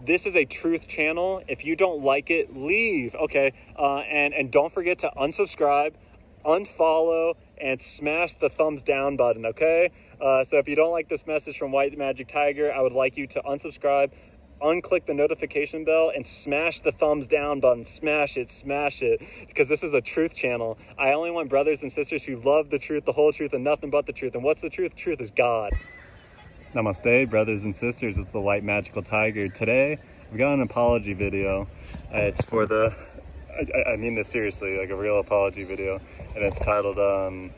This is a truth channel. If you don't like it, leave. Okay. Uh, and, and don't forget to unsubscribe, unfollow, and smash the thumbs down button. Okay. Uh, so if you don't like this message from White Magik Tiger, I would like you to unsubscribe, unclick the notification bell and smash the thumbs down button. Smash it, smash it, because this is a truth channel. I only want brothers and sisters who love the truth, the whole truth, and nothing but the truth. And what's the truth? Truth is God. Namaste, brothers and sisters. It's the White Magical Tiger. Today, we got an apology video. Uh, it's for the, I, I, mean this seriously, like a real apology video, and it's titled, um,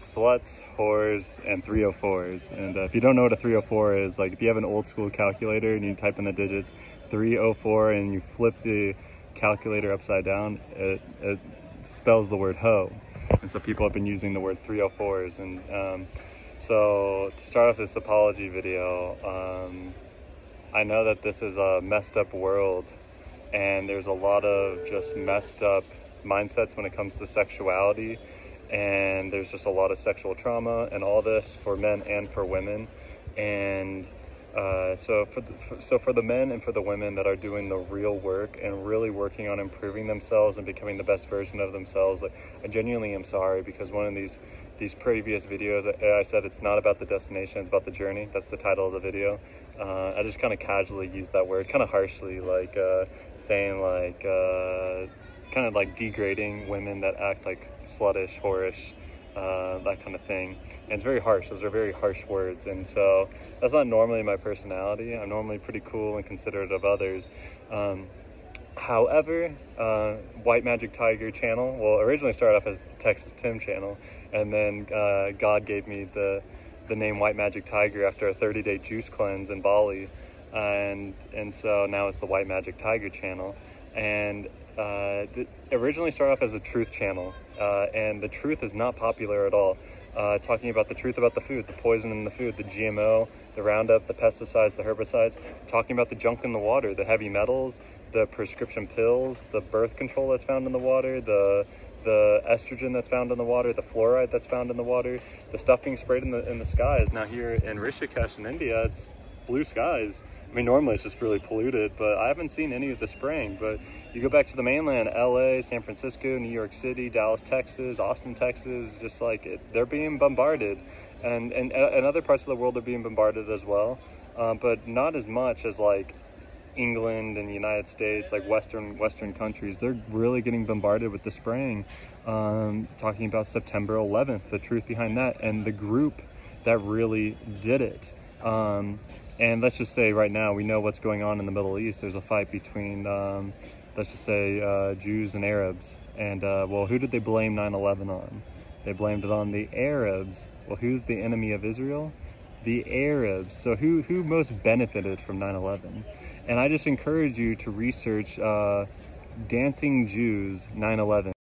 sluts, whores, and 304s. And uh, if you don't know what a 304 is, like if you have an old school calculator and you type in the digits 304 and you flip the calculator upside down, it, it spells the word hoe. And so people have been using the word 304s. And um, so to start off this apology video, um, I know that this is a messed up world and there's a lot of just messed up mindsets when it comes to sexuality and there's just a lot of sexual trauma and all this for men and for women. And uh, so for, the, for, so for the men and for the women that are doing the real work and really working on improving themselves and becoming the best version of themselves like I genuinely am sorry because one of these these previous videos I said it's not about the destination it's about the journey that's the title of the video uh, I just kind of casually used that word kind of harshly like uh, saying like uh, kind of like degrading women that act like sluttish, whorish, uh, that kind of thing. And it's very harsh. Those are very harsh words. And so that's not normally my personality. I'm normally pretty cool and considerate of others. Um, however, uh, White Magik Tiger channel, well, originally started off as the Texas Tim channel. And then uh, God gave me the, the name White Magik Tiger after a 30 day juice cleanse in Bali. And, and so now it's the White Magik Tiger channel. And uh, originally started off as a truth channel, uh, and the truth is not popular at all. Uh, talking about the truth about the food, the poison in the food, the GMO, the Roundup, the pesticides, the herbicides, talking about the junk in the water, the heavy metals, the prescription pills, the birth control that's found in the water, the the estrogen that's found in the water, the fluoride that's found in the water, the stuff being sprayed in the in the skies. Now here in Rishikesh in India, it's blue skies. I mean, normally it's just really polluted, but I haven't seen any of the spraying. But you go back to the mainland, LA, San Francisco, New York City, Dallas, Texas, Austin, Texas, just like it, they're being bombarded. And, and, and other parts of the world are being bombarded as well, um, but not as much as like England and the United States, like Western Western countries, they're really getting bombarded with the spraying. Um, talking about September 11th, the truth behind that, and the group that really did it. Um, and let's just say right now we know what's going on in the Middle East. There's a fight between, um, let's just say, uh, Jews and Arabs. And uh, well, who did they blame 9/11 on? They blamed it on the Arabs. Well, who's the enemy of Israel? The Arabs. So who who most benefited from 9/11? And I just encourage you to research uh, Dancing Jews 9/11.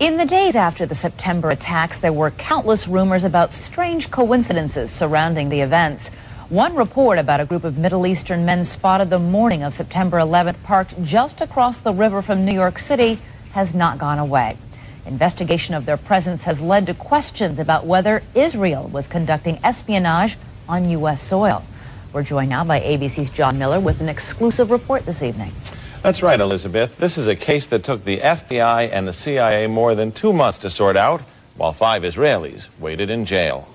In the days after the September attacks, there were countless rumors about strange coincidences surrounding the events. One report about a group of Middle Eastern men spotted the morning of September 11th parked just across the river from New York City has not gone away. Investigation of their presence has led to questions about whether Israel was conducting espionage on U.S. soil. We're joined now by ABC's John Miller with an exclusive report this evening. That's right, Elizabeth. This is a case that took the FBI and the CIA more than two months to sort out, while five Israelis waited in jail.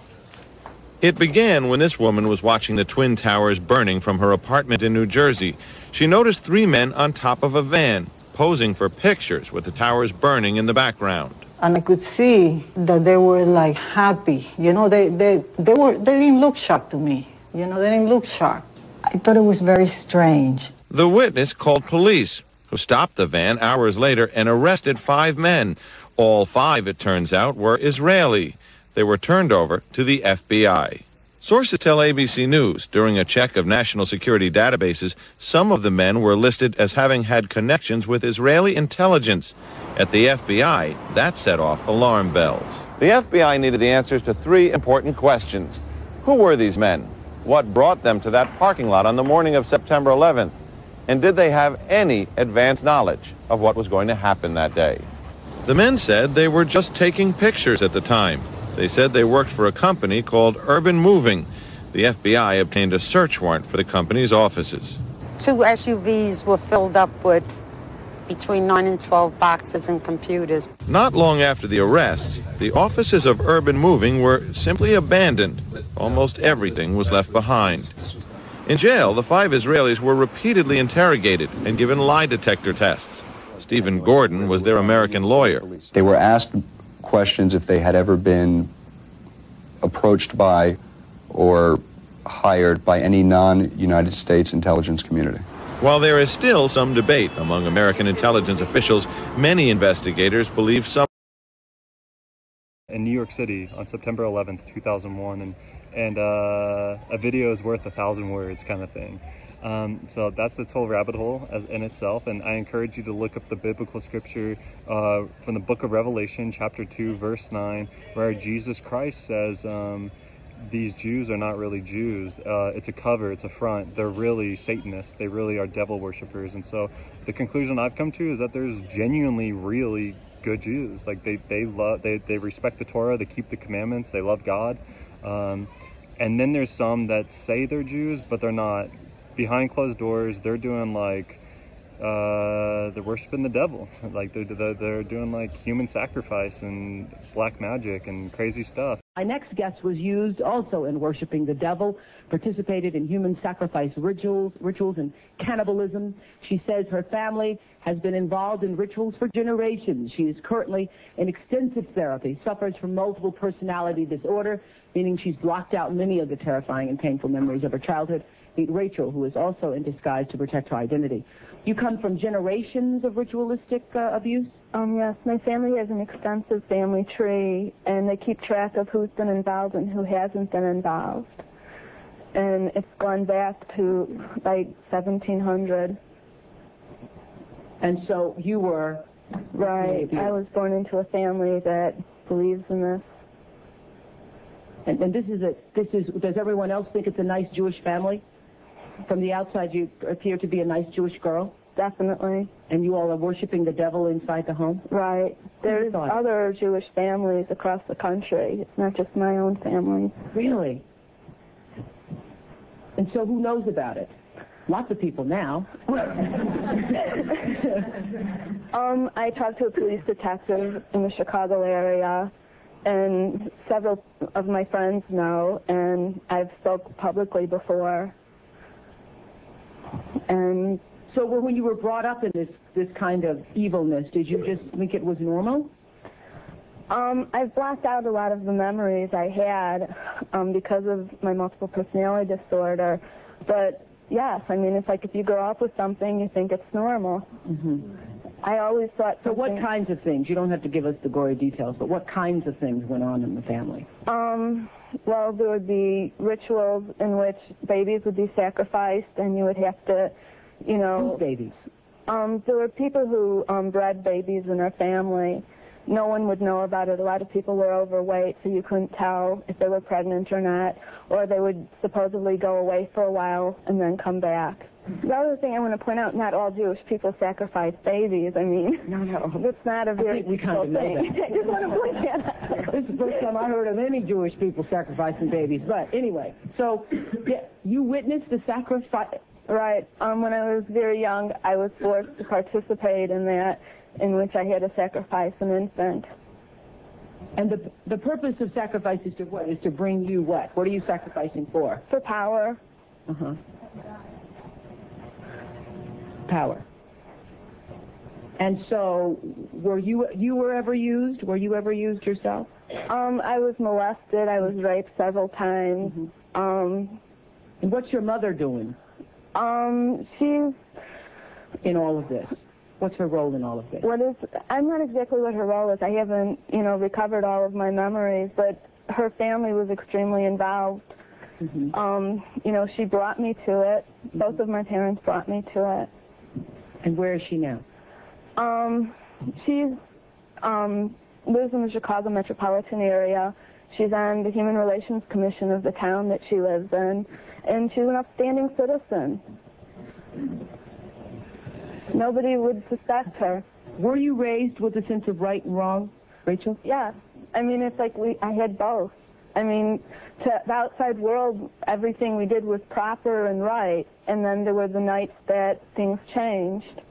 It began when this woman was watching the Twin Towers burning from her apartment in New Jersey. She noticed three men on top of a van, posing for pictures with the towers burning in the background. And I could see that they were like happy. You know, they, they, they, were, they didn't look shocked to me. You know, they didn't look shocked. I thought it was very strange. The witness called police, who stopped the van hours later and arrested five men. All five, it turns out, were Israeli. They were turned over to the FBI. Sources tell ABC News during a check of national security databases, some of the men were listed as having had connections with Israeli intelligence. At the FBI, that set off alarm bells. The FBI needed the answers to three important questions. Who were these men? What brought them to that parking lot on the morning of September 11th? And did they have any advance knowledge of what was going to happen that day? The men said they were just taking pictures at the time. They said they worked for a company called Urban Moving. The FBI obtained a search warrant for the company's offices. Two SUVs were filled up with between 9 and 12 boxes and computers. Not long after the arrests, the offices of Urban Moving were simply abandoned. Almost everything was left behind. In jail, the five Israelis were repeatedly interrogated and given lie detector tests. Stephen Gordon was their American lawyer. They were asked questions if they had ever been approached by or hired by any non-United States intelligence community. While there is still some debate among American intelligence officials, many investigators believe some in New York City on September 11th, 2001, and and uh, a video is worth a thousand words, kind of thing. Um, so that's its whole rabbit hole as, in itself, and I encourage you to look up the biblical scripture uh, from the book of Revelation, chapter two, verse nine, where Jesus Christ says. Um, these Jews are not really Jews. Uh, it's a cover, it's a front. They're really Satanists. They really are devil worshippers. And so the conclusion I've come to is that there's genuinely, really good Jews. Like they, they love, they, they respect the Torah, they keep the commandments, they love God. Um, and then there's some that say they're Jews, but they're not. Behind closed doors, they're doing like uh, they're worshiping the devil. Like they're, they're, they're doing like human sacrifice and black magic and crazy stuff. My next guest was used also in worshiping the devil, participated in human sacrifice rituals, rituals and cannibalism. She says her family has been involved in rituals for generations. She is currently in extensive therapy, suffers from multiple personality disorder, meaning she's blocked out many of the terrifying and painful memories of her childhood. Meet Rachel, who is also in disguise to protect her identity. You come from generations of ritualistic uh, abuse? Um, yes, my family has an extensive family tree, and they keep track of who's been involved and who hasn't been involved. And it's gone back to like 1700. And so you were right. I was born into a family that believes in this. And, and this is a this is does everyone else think it's a nice Jewish family? From the outside, you appear to be a nice Jewish girl. Definitely. And you all are worshiping the devil inside the home? Right. There's other Jewish families across the country. It's not just my own family. Really? And so who knows about it? Lots of people now. um, I talked to a police detective in the Chicago area, and several of my friends know, and I've spoke publicly before. And so when you were brought up in this this kind of evilness, did you just think it was normal? Um, I've blocked out a lot of the memories I had um, because of my multiple personality disorder. But yes, I mean, it's like if you grow up with something, you think it's normal. Mm-hmm. I always thought. So, what kinds of things? You don't have to give us the gory details, but what kinds of things went on in the family? Um, well, there would be rituals in which babies would be sacrificed, and you would have to, you know. Whose babies? Um, there were people who um, bred babies in our family. No one would know about it. A lot of people were overweight, so you couldn't tell if they were pregnant or not. Or they would supposedly go away for a while and then come back. The other thing I want to point out, not all Jewish people sacrifice babies. I mean, no, no. It's not a very we kind of know thing. That. I just want to point that out. This is the first time I heard of any Jewish people sacrificing babies. But anyway, so yeah, you witnessed the sacrifice. Right. Um, when I was very young, I was forced to participate in that, in which I had to sacrifice an infant. And the the purpose of sacrifice is to what? Is to bring you what? What are you sacrificing for? For power. Uh huh. Power. And so, were you you were ever used? Were you ever used yourself? Um, I was molested. I was raped several times. Mm-hmm. Um, and what's your mother doing? Um, she's in all of this. What's her role in all of this? What is? I'm not exactly what her role is. I haven't, you know, recovered all of my memories, but her family was extremely involved. Mm-hmm. Um, you know, she brought me to it. Mm-hmm. Both of my parents brought me to it. And where is she now? Um, she's um lives in the Chicago metropolitan area. She's on the Human Relations Commission of the town that she lives in, and she's an upstanding citizen. Nobody would suspect her. Were you raised with a sense of right and wrong, Rachel? Yeah. I mean, it's like we I had both. I mean, to the outside world, everything we did was proper and right, and then there were the nights that things changed,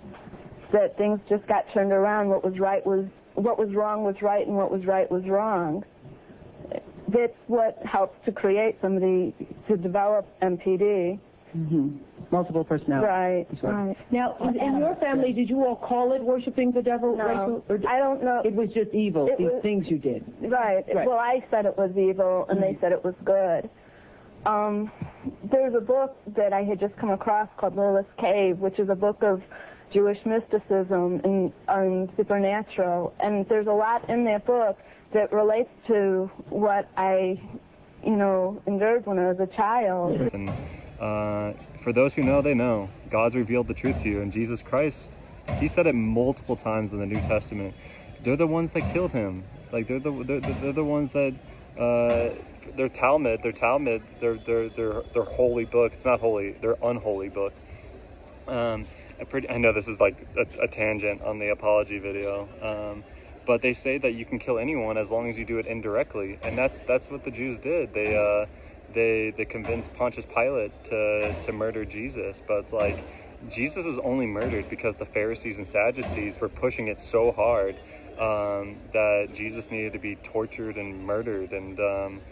that things just got turned around. What was right was what was wrong was right, and what was right was wrong. That's what helps to create somebody to develop MPD. Hmm Multiple personality. Right, disorder. right. Now, in- in your family, did you all call it worshiping the devil? No, Rachel, or did- I don't know. It was just evil, It these was- things you did. Right. Right. Well, I said it was evil, and they said it was good. Um, there's a book that I had just come across called Lilith's Cave, which is a book of Jewish mysticism and, and supernatural. And there's a lot in that book that relates to what I, you know, endured when I was a child. Uh, for those who know, they know. God's revealed the truth to you, and Jesus Christ, He said it multiple times in the New Testament. They're the ones that killed Him. Like they're the they're, they're the ones that uh, their Talmud, their Talmud, their their their their holy book. It's not holy. Their unholy book. Um, I, pretty, I know this is like a, a tangent on the apology video, um, but they say that you can kill anyone as long as you do it indirectly, and that's that's what the Jews did. They uh, they they convinced Pontius Pilate to to murder Jesus, but like Jesus was only murdered because the Pharisees and Sadducees were pushing it so hard um, that Jesus needed to be tortured and murdered, and um,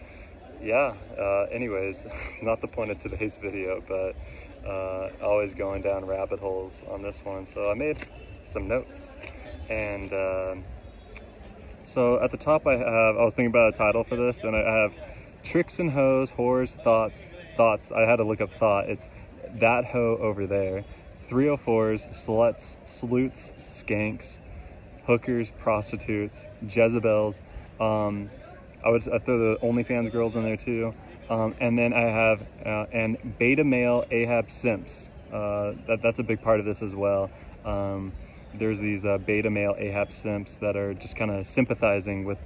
yeah. Uh, anyways, not the point of today's video, but uh, always going down rabbit holes on this one. So I made some notes, and um so at the top I have I was thinking about a title for this, and I have tricks and hoes, whores, THOTs, THOTs. I had to look up THOT. It's that hoe over there. 304s, sluts, sleuts, skanks, hookers, prostitutes, Jezebels. Um, I would I throw the OnlyFans girls in there too. Um, and then I have uh, and beta male Ahab simps. Uh, that, that's a big part of this as well. Um, there's these uh, beta male Ahab simps that are just kind of sympathizing with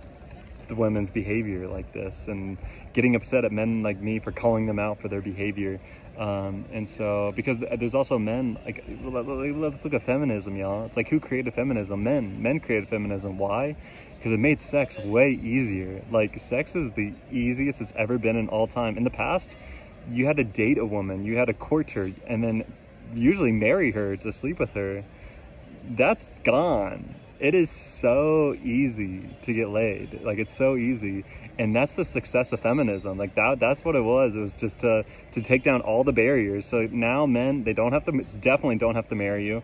the women's behavior like this and getting upset at men like me for calling them out for their behavior. Um, and so, because there's also men, like, let's look at feminism, y'all. It's like, who created feminism? Men. Men created feminism. Why? Because it made sex way easier. Like, sex is the easiest it's ever been in all time. In the past, you had to date a woman, you had to court her, and then usually marry her to sleep with her. That's gone. It is so easy to get laid. Like, it's so easy. And that's the success of feminism. Like that that's what it was. It was just to to take down all the barriers. So now men they don't have to definitely don't have to marry you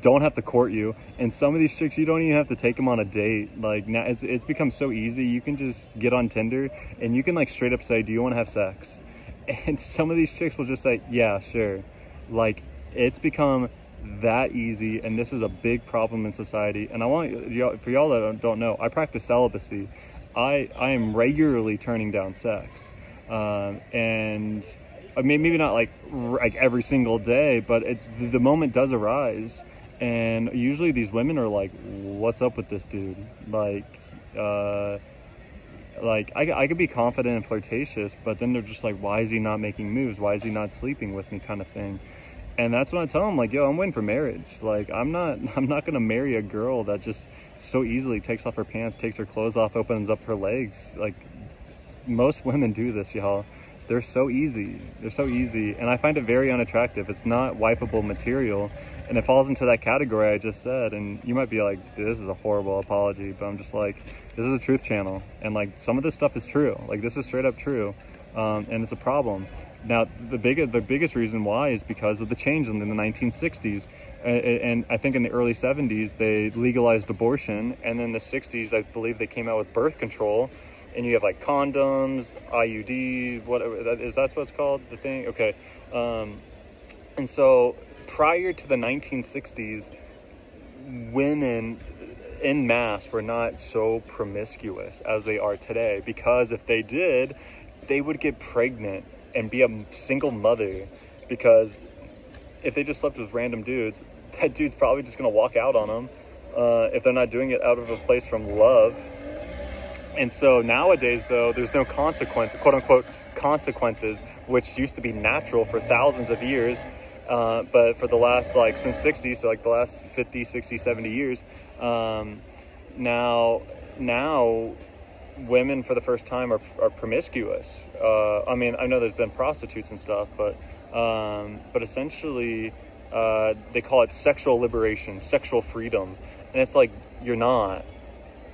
don't have to court you. And some of these chicks you don't even have to take them on a date. Like now it's it's become so easy. You can just get on tinder and you can like straight up say do you want to have sex? And some of these chicks will just say yeah sure. Like it's become that easy and this is a big problem in society and i want y'all for y'all that don't know i practice celibacy I I am regularly turning down sex, um, and I mean maybe not like like every single day, but it, the moment does arise, and usually these women are like, "What's up with this dude?" Like, uh, like I, I could be confident and flirtatious, but then they're just like, "Why is he not making moves? Why is he not sleeping with me?" Kind of thing. And that's when I tell them, like, "Yo, I'm waiting for marriage. Like, I'm not I'm not gonna marry a girl that just." so easily takes off her pants, takes her clothes off, opens up her legs. Like most women do this, y'all. They're so easy. They're so easy. And I find it very unattractive. It's not wifeable material. And it falls into that category I just said. And you might be like, this is a horrible apology. But I'm just like, this is a truth channel. And like some of this stuff is true. Like this is straight up true. Um, and it's a problem. Now, the, big, the biggest reason why is because of the change in the 1960s and I think in the early 70s they legalized abortion, and then the 60s I believe they came out with birth control, and you have like condoms, IUD, whatever is that what's called the thing? Okay, um, and so prior to the 1960s, women in mass were not so promiscuous as they are today because if they did, they would get pregnant and be a single mother because if they just slept with random dudes, that dude's probably just gonna walk out on them uh, if they're not doing it out of a place from love. And so nowadays, though, there's no consequence, quote unquote, consequences, which used to be natural for thousands of years. Uh, but for the last, like, since 60, so like the last 50, 60, 70 years, um, now, now women for the first time are, are promiscuous. Uh, I mean, I know there's been prostitutes and stuff, but um, but essentially uh, they call it sexual liberation, sexual freedom, and it's like you're not.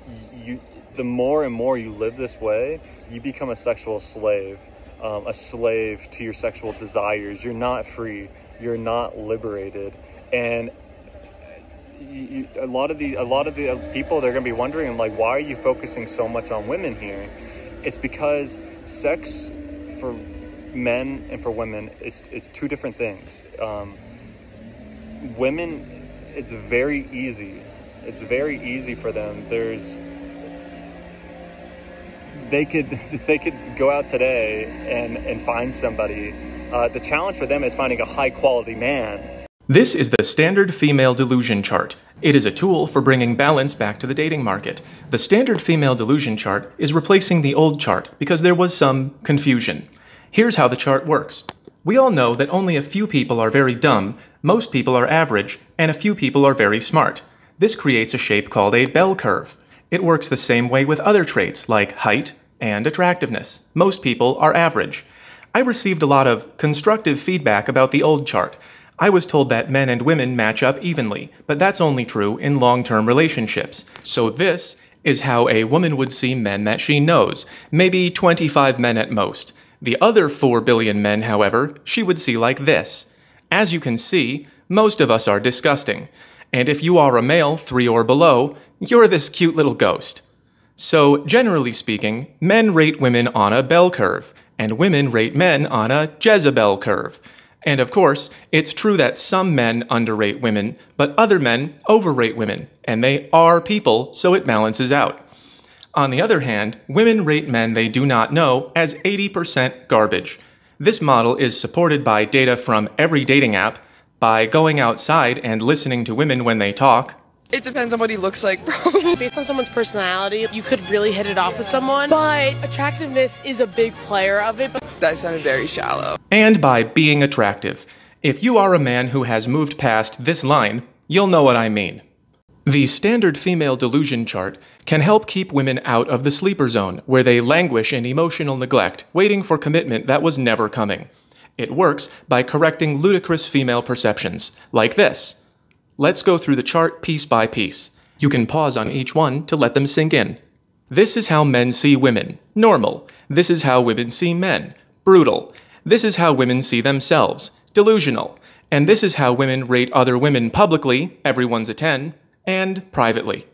You the more and more you live this way, you become a sexual slave, um, a slave to your sexual desires. You're not free. You're not liberated, and you, a lot of the a lot of the people they're going to be wondering like why are you focusing so much on women here? It's because sex for men and for women is, is two different things. Um, women it's very easy. It's very easy for them. There's they could they could go out today and and find somebody. Uh, the challenge for them is finding a high quality man this is the Standard Female Delusion Chart. It is a tool for bringing balance back to the dating market. The Standard Female Delusion Chart is replacing the old chart because there was some confusion. Here's how the chart works. We all know that only a few people are very dumb, most people are average, and a few people are very smart. This creates a shape called a bell curve. It works the same way with other traits like height and attractiveness. Most people are average. I received a lot of constructive feedback about the old chart, I was told that men and women match up evenly, but that's only true in long term relationships. So this is how a woman would see men that she knows, maybe 25 men at most. The other 4 billion men, however, she would see like this. As you can see, most of us are disgusting. And if you are a male 3 or below, you're this cute little ghost. So, generally speaking, men rate women on a bell curve, and women rate men on a Jezebel curve. And of course, it's true that some men underrate women, but other men overrate women, and they are people, so it balances out. On the other hand, women rate men they do not know as 80% garbage. This model is supported by data from every dating app, by going outside and listening to women when they talk, it depends on what he looks like, probably. Based on someone's personality, you could really hit it off with someone, but attractiveness is a big player of it. That sounded very shallow. And by being attractive. If you are a man who has moved past this line, you'll know what I mean. The standard female delusion chart can help keep women out of the sleeper zone, where they languish in emotional neglect, waiting for commitment that was never coming. It works by correcting ludicrous female perceptions, like this. Let's go through the chart piece by piece. You can pause on each one to let them sink in. This is how men see women, normal. This is how women see men, brutal. This is how women see themselves, delusional. And this is how women rate other women publicly, everyone's a 10, and privately.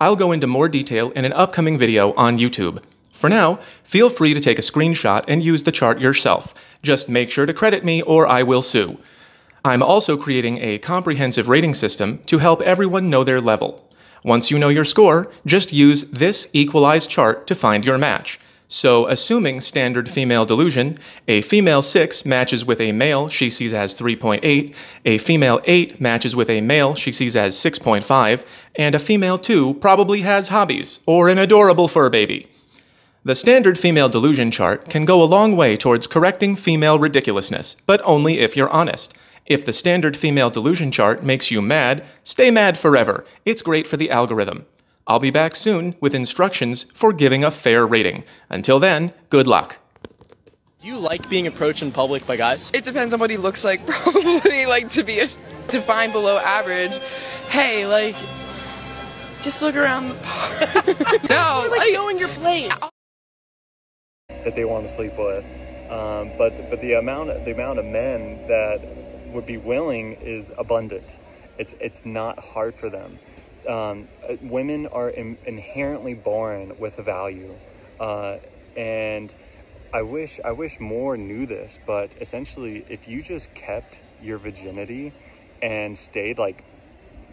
I'll go into more detail in an upcoming video on YouTube. For now, feel free to take a screenshot and use the chart yourself. Just make sure to credit me or I will sue. I'm also creating a comprehensive rating system to help everyone know their level. Once you know your score, just use this equalized chart to find your match. So, assuming standard female delusion, a female 6 matches with a male she sees as 3.8, a female 8 matches with a male she sees as 6.5, and a female 2 probably has hobbies, or an adorable fur baby. The standard female delusion chart can go a long way towards correcting female ridiculousness, but only if you're honest. If the standard female delusion chart makes you mad, stay mad forever. It's great for the algorithm. I'll be back soon with instructions for giving a fair rating. Until then, good luck. Do you like being approached in public by guys? It depends on what he looks like. Probably like to be a, defined below average. Hey, like, just look around the park. no, like, like going your place. That they want to sleep with, um, but but the amount the amount of men that would be willing is abundant. It's it's not hard for them. Um, uh, women are in, inherently born with a value, uh, and I wish I wish more knew this. But essentially, if you just kept your virginity and stayed like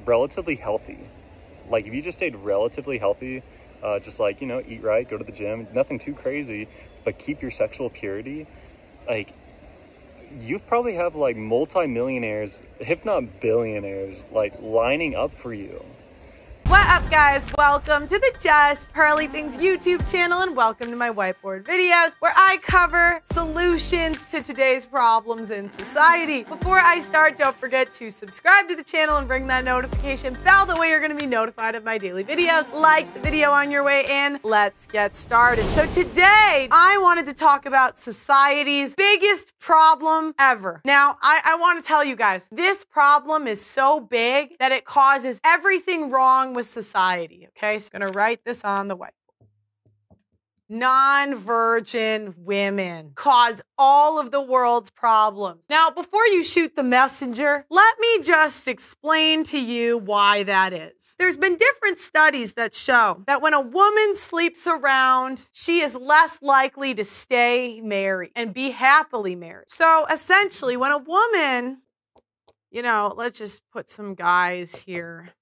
relatively healthy, like if you just stayed relatively healthy, uh, just like you know, eat right, go to the gym, nothing too crazy, but keep your sexual purity, like you probably have like multi-millionaires, if not billionaires, like lining up for you. What up, guys? Welcome to the Just Pearly Things YouTube channel and welcome to my whiteboard videos where I cover solutions to today's problems in society. Before I start, don't forget to subscribe to the channel and ring that notification bell. The way you're to be notified of my daily videos. Like the video on your way in. Let's get started. So today, I wanted to talk about society's biggest problem ever. Now, I, I want to tell you guys, this problem is so big that it causes everything wrong with society. Okay, so I'm gonna write this on the whiteboard. Non virgin women cause all of the world's problems. Now, before you shoot the messenger, let me just explain to you why that is. There's been different studies that show that when a woman sleeps around, she is less likely to stay married and be happily married. So essentially, when a woman, you know, let's just put some guys here.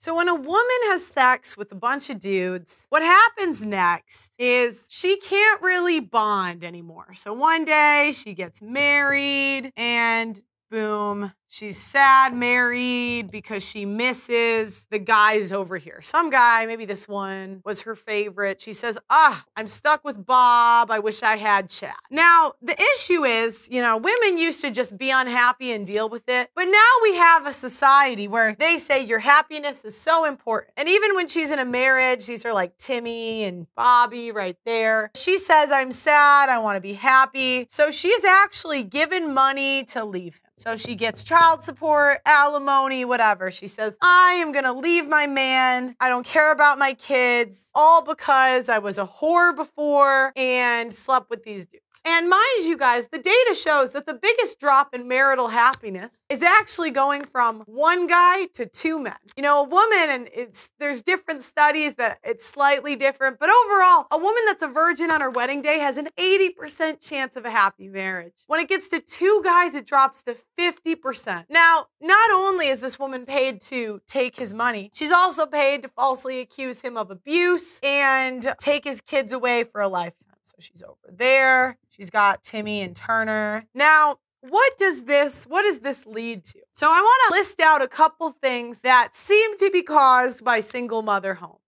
So, when a woman has sex with a bunch of dudes, what happens next is she can't really bond anymore. So, one day she gets married and boom, she's sad married because she misses the guys over here. Some guy, maybe this one, was her favorite. She says, Ah, I'm stuck with Bob. I wish I had Chad. Now, the issue is, you know, women used to just be unhappy and deal with it. But now we have a society where they say your happiness is so important. And even when she's in a marriage, these are like Timmy and Bobby right there. She says, I'm sad. I want to be happy. So she's actually given money to leave him. So she gets child support, alimony, whatever. She says, I am going to leave my man. I don't care about my kids, all because I was a whore before and slept with these dudes. And mind you guys, the data shows that the biggest drop in marital happiness is actually going from one guy to two men. You know, a woman, and it's there's different studies that it's slightly different, but overall, a woman that's a virgin on her wedding day has an 80% chance of a happy marriage. When it gets to two guys, it drops to 50%. Now, not only is this woman paid to take his money, she's also paid to falsely accuse him of abuse and take his kids away for a lifetime. So she's over there. She's got Timmy and Turner. Now, what does this what does this lead to? So I want to list out a couple things that seem to be caused by single mother homes.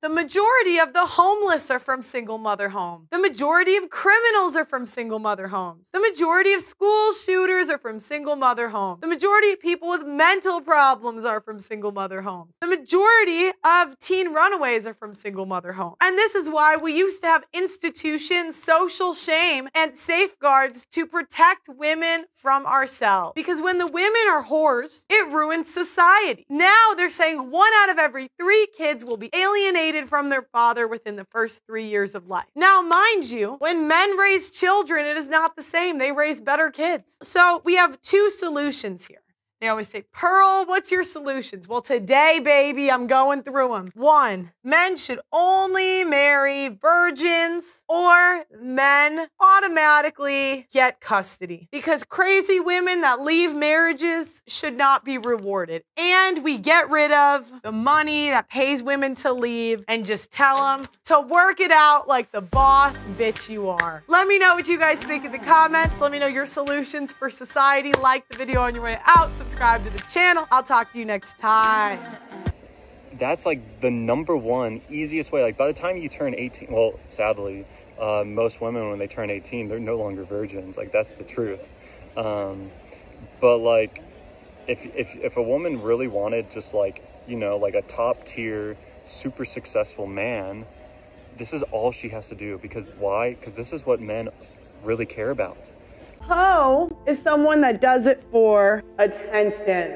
The majority of the homeless are from single mother homes. The majority of criminals are from single mother homes. The majority of school shooters are from single mother homes. The majority of people with mental problems are from single mother homes. The majority of teen runaways are from single mother homes. And this is why we used to have institutions, social shame, and safeguards to protect women from ourselves. Because when the women are whores, it ruins society. Now they're saying one out of every three kids will be alienated from their father within the first three years of life. Now, mind you, when men raise children, it is not the same. They raise better kids. So we have two solutions here. They always say, Pearl, what's your solutions? Well, today, baby, I'm going through them. One, men should only marry virgins or men automatically get custody because crazy women that leave marriages should not be rewarded. And we get rid of the money that pays women to leave and just tell them to work it out like the boss bitch you are. Let me know what you guys think in the comments. Let me know your solutions for society. Like the video on your way out subscribe to the channel. I'll talk to you next time. That's like the number one easiest way. Like by the time you turn 18, well, sadly, uh, most women when they turn 18, they're no longer virgins. Like that's the truth. Um, but like, if if if a woman really wanted just like you know like a top tier, super successful man, this is all she has to do. Because why? Because this is what men really care about. Ho is someone that does it for attention.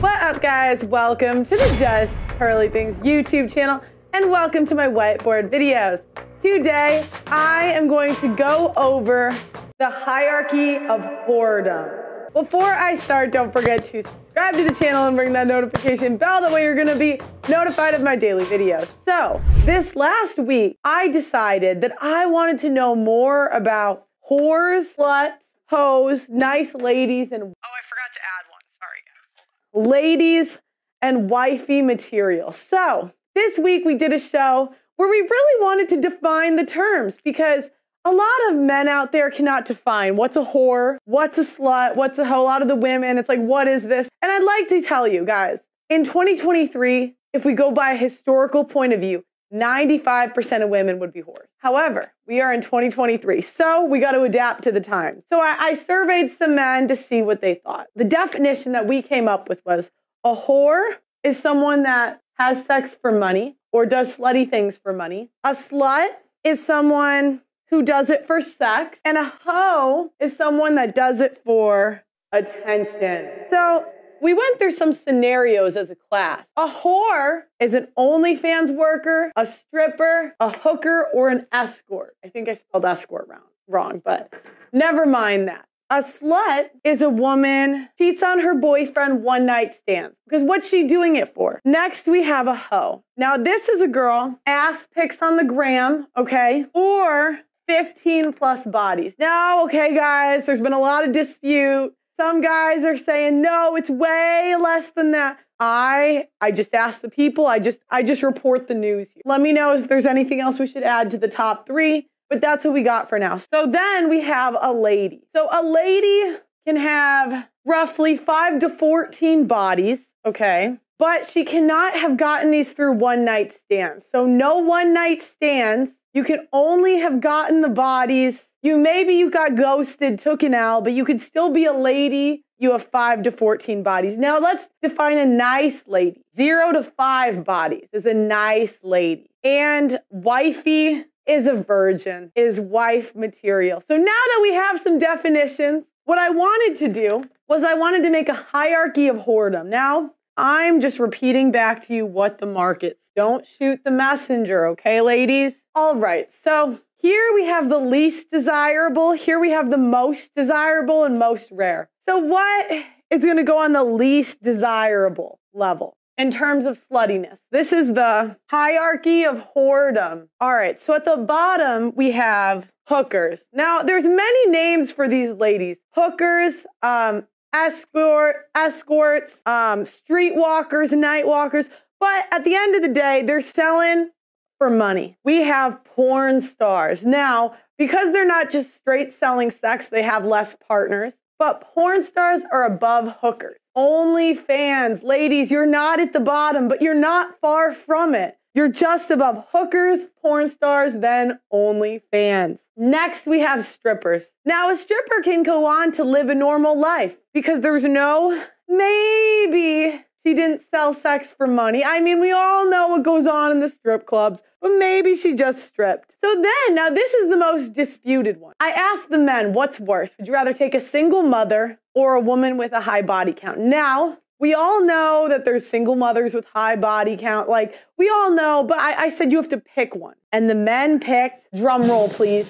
What up, guys? Welcome to the Just Pearly Things YouTube channel and welcome to my whiteboard videos. Today, I am going to go over the hierarchy of whoredom. Before I start, don't forget to subscribe to the channel and ring that notification bell. That way you're gonna be notified of my daily videos. So, this last week, I decided that I wanted to know more about whores, sluts, hoes, nice ladies, and oh, I forgot to add one. Sorry, guys. Ladies and wifey material. So this week we did a show where we really wanted to define the terms because a lot of men out there cannot define what's a whore, what's a slut, what's a hoe. A lot of the women, it's like, what is this? And I'd like to tell you guys, in 2023, if we go by a historical point of view, 95% of women would be whores. However, we are in 2023, so we got to adapt to the times. So I, I, surveyed some men to see what they thought. The definition that we came up with was a whore is someone that has sex for money or does slutty things for money. A slut is someone who does it for sex, and a hoe is someone that does it for attention. So we went through some scenarios as a class. A whore is an OnlyFans worker, a stripper, a hooker, or an escort. I think I spelled escort wrong, wrong, but never mind that. A slut is a woman cheats on her boyfriend one night stands because what's she doing it for? Next, we have a hoe. Now, this is a girl, ass pics on the gram, okay, or 15 plus bodies. Now, okay, guys, there's been a lot of dispute. Some guys are saying, no, it's way less than that. I I just ask the people. I just I just report the news. Let me know if there's anything else we should add to the top three. But that's what we got for now. So then we have a lady. So a lady can have roughly five to 14 bodies, okay? But she cannot have gotten these through one night stands. So no one night stands. You can only have gotten the bodies you maybe you got ghosted, took an L, but you could still be a lady. You have five to 14 bodies. Now let's define a nice lady. Zero to five bodies is a nice lady. And wifey is a virgin, is wife material. So now that we have some definitions, what I wanted to do was I wanted to make a hierarchy of whoredom. Now, I'm just repeating back to you what the markets. Don't shoot the messenger, okay, ladies? All right, so here we have the least desirable. Here we have the most desirable and most rare. So, what is going to go on the least desirable level in terms of sluttiness? This is the hierarchy of whoredom. All right, so at the bottom, we have hookers. Now, there's many names for these ladies hookers, um, escort, escorts, um, streetwalkers, nightwalkers. But at the end of the day, they're selling for money. We have porn stars. Now, because they're not just straight selling sex, they have less partners. But porn stars are above hookers. Only fans. Ladies, you're not at the bottom, but you're not far from it. You're just above hookers, porn stars, then only fans. Next, we have strippers. Now, a stripper can go on to live a normal life because there's no maybe she didn't sell sex for money. I mean, we all know what goes on in the strip clubs, but maybe she just stripped. So then, now this is the most disputed one. I asked the men, what's worse? Would you rather take a single mother or a woman with a high body count? Now, we all know that there's single mothers with high body count. Like, we all know, but I, I said you have to pick one. And the men picked, drum roll please,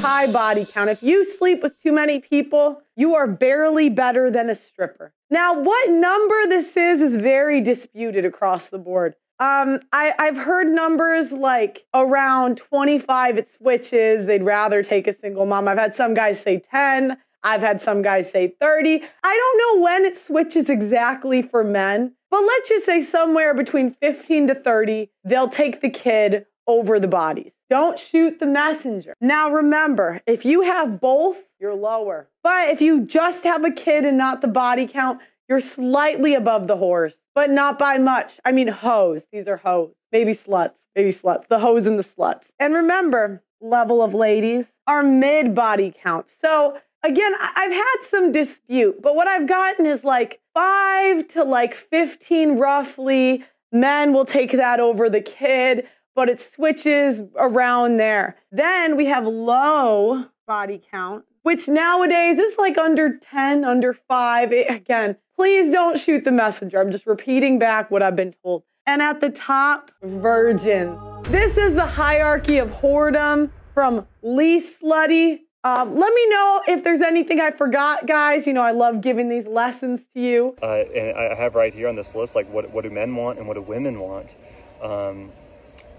high body count. If you sleep with too many people, you are barely better than a stripper. Now, what number this is is very disputed across the board. Um, I, I've heard numbers like around 25 it switches. They'd rather take a single mom. I've had some guys say 10. I've had some guys say 30. I don't know when it switches exactly for men, but let's just say somewhere between 15 to 30, they'll take the kid over the bodies. Don't shoot the messenger. Now remember, if you have both, you're lower. But if you just have a kid and not the body count, you're slightly above the horse, but not by much. I mean, hoes. These are hoes. Maybe sluts. Maybe sluts. The hoes and the sluts. And remember, level of ladies are mid body count. So again, I've had some dispute, but what I've gotten is like five to like 15 roughly. Men will take that over the kid but it switches around there. Then we have low body count, which nowadays is like under 10, under 5. It, again, please don't shoot the messenger. I'm just repeating back what I've been told. And at the top, virgins. This is the hierarchy of whoredom from least slutty. Um, let me know if there's anything I forgot, guys. You know, I love giving these lessons to you. Uh, and I have right here on this list, like what, what do men want and what do women want? Um,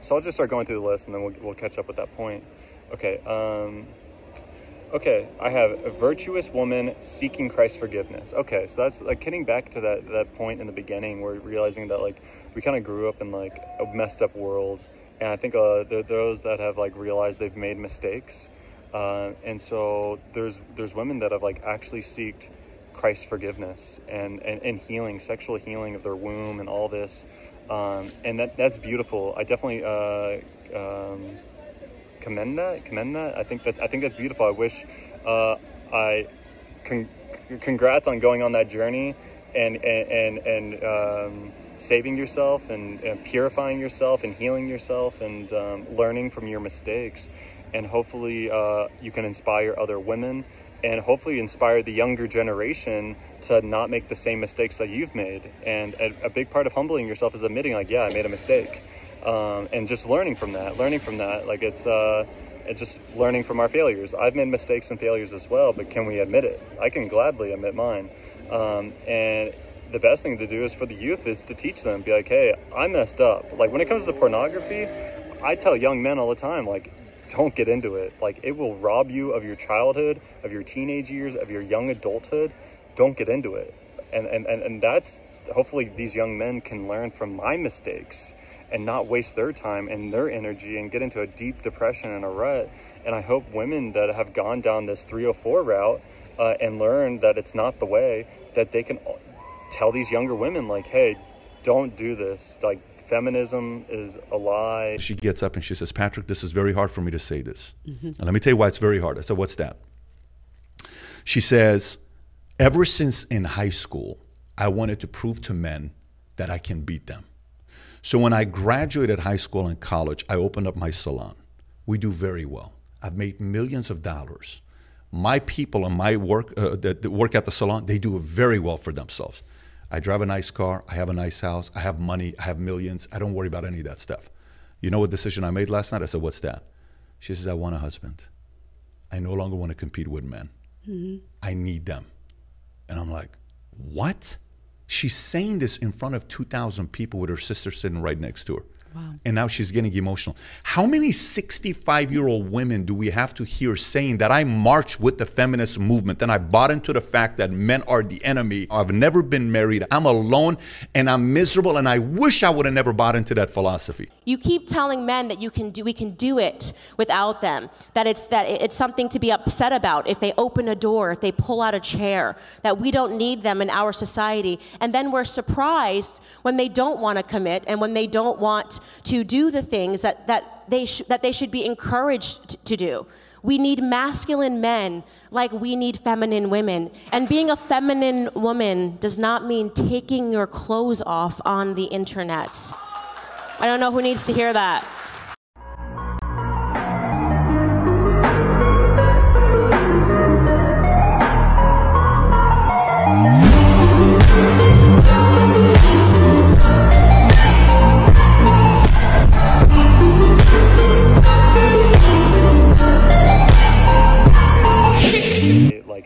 so I'll just start going through the list and then we'll, we'll catch up at that point. Okay. Um, okay. I have a virtuous woman seeking Christ's forgiveness. Okay. So that's like getting back to that, that point in the beginning where realizing that like we kind of grew up in like a messed up world. And I think uh, those that have like realized they've made mistakes. Uh, and so there's, there's women that have like actually seeked Christ's forgiveness and, and, and healing, sexual healing of their womb and all this. Um, and that that's beautiful. I definitely uh, um, commend that. Commend that. I think that I think that's beautiful. I wish uh, I con- congrats on going on that journey and and and, and um, saving yourself and, and, purifying yourself and healing yourself and um, learning from your mistakes. And hopefully, uh, you can inspire other women and hopefully inspire the younger generation to not make the same mistakes that you've made. And a, a big part of humbling yourself is admitting, like, yeah, I made a mistake, um, and just learning from that. Learning from that, like it's. Uh, it's just learning from our failures. I've made mistakes and failures as well, but can we admit it? I can gladly admit mine. Um, and the best thing to do is for the youth is to teach them, be like, hey, I messed up. Like when it comes to pornography, I tell young men all the time, like, don't get into it. Like it will rob you of your childhood, of your teenage years, of your young adulthood. Don't get into it. And and, and, and that's hopefully these young men can learn from my mistakes and not waste their time and their energy and get into a deep depression and a rut. And I hope women that have gone down this 304 route uh, and learned that it's not the way, that they can tell these younger women, like, hey, don't do this. Like, feminism is a lie. She gets up and she says, Patrick, this is very hard for me to say this. Mm-hmm. And let me tell you why it's very hard. I said, What's that? She says, Ever since in high school, I wanted to prove to men that I can beat them. So when I graduated high school and college, I opened up my salon. We do very well. I've made millions of dollars. My people and my work uh, that, work at the salon, they do very well for themselves. I drive a nice car. I have a nice house. I have money. I have millions. I don't worry about any of that stuff. You know what decision I made last night? I said, What's that? She says, I want a husband. I no longer want to compete with men. Mm-hmm. I need them. And I'm like, What? She's saying this in front of 2,000 people with her sister sitting right next to her. Wow. And now she's getting emotional. How many 65 year old women do we have to hear saying that I marched with the feminist movement and I bought into the fact that men are the enemy? I've never been married. I'm alone and I'm miserable and I wish I would have never bought into that philosophy. You keep telling men that you can do we can do it without them. That it's that it's something to be upset about if they open a door, if they pull out a chair, that we don't need them in our society. And then we're surprised when they don't want to commit and when they don't want to do the things that, that, they, sh- that they should be encouraged to do. We need masculine men like we need feminine women. And being a feminine woman does not mean taking your clothes off on the internet. I don't know who needs to hear that.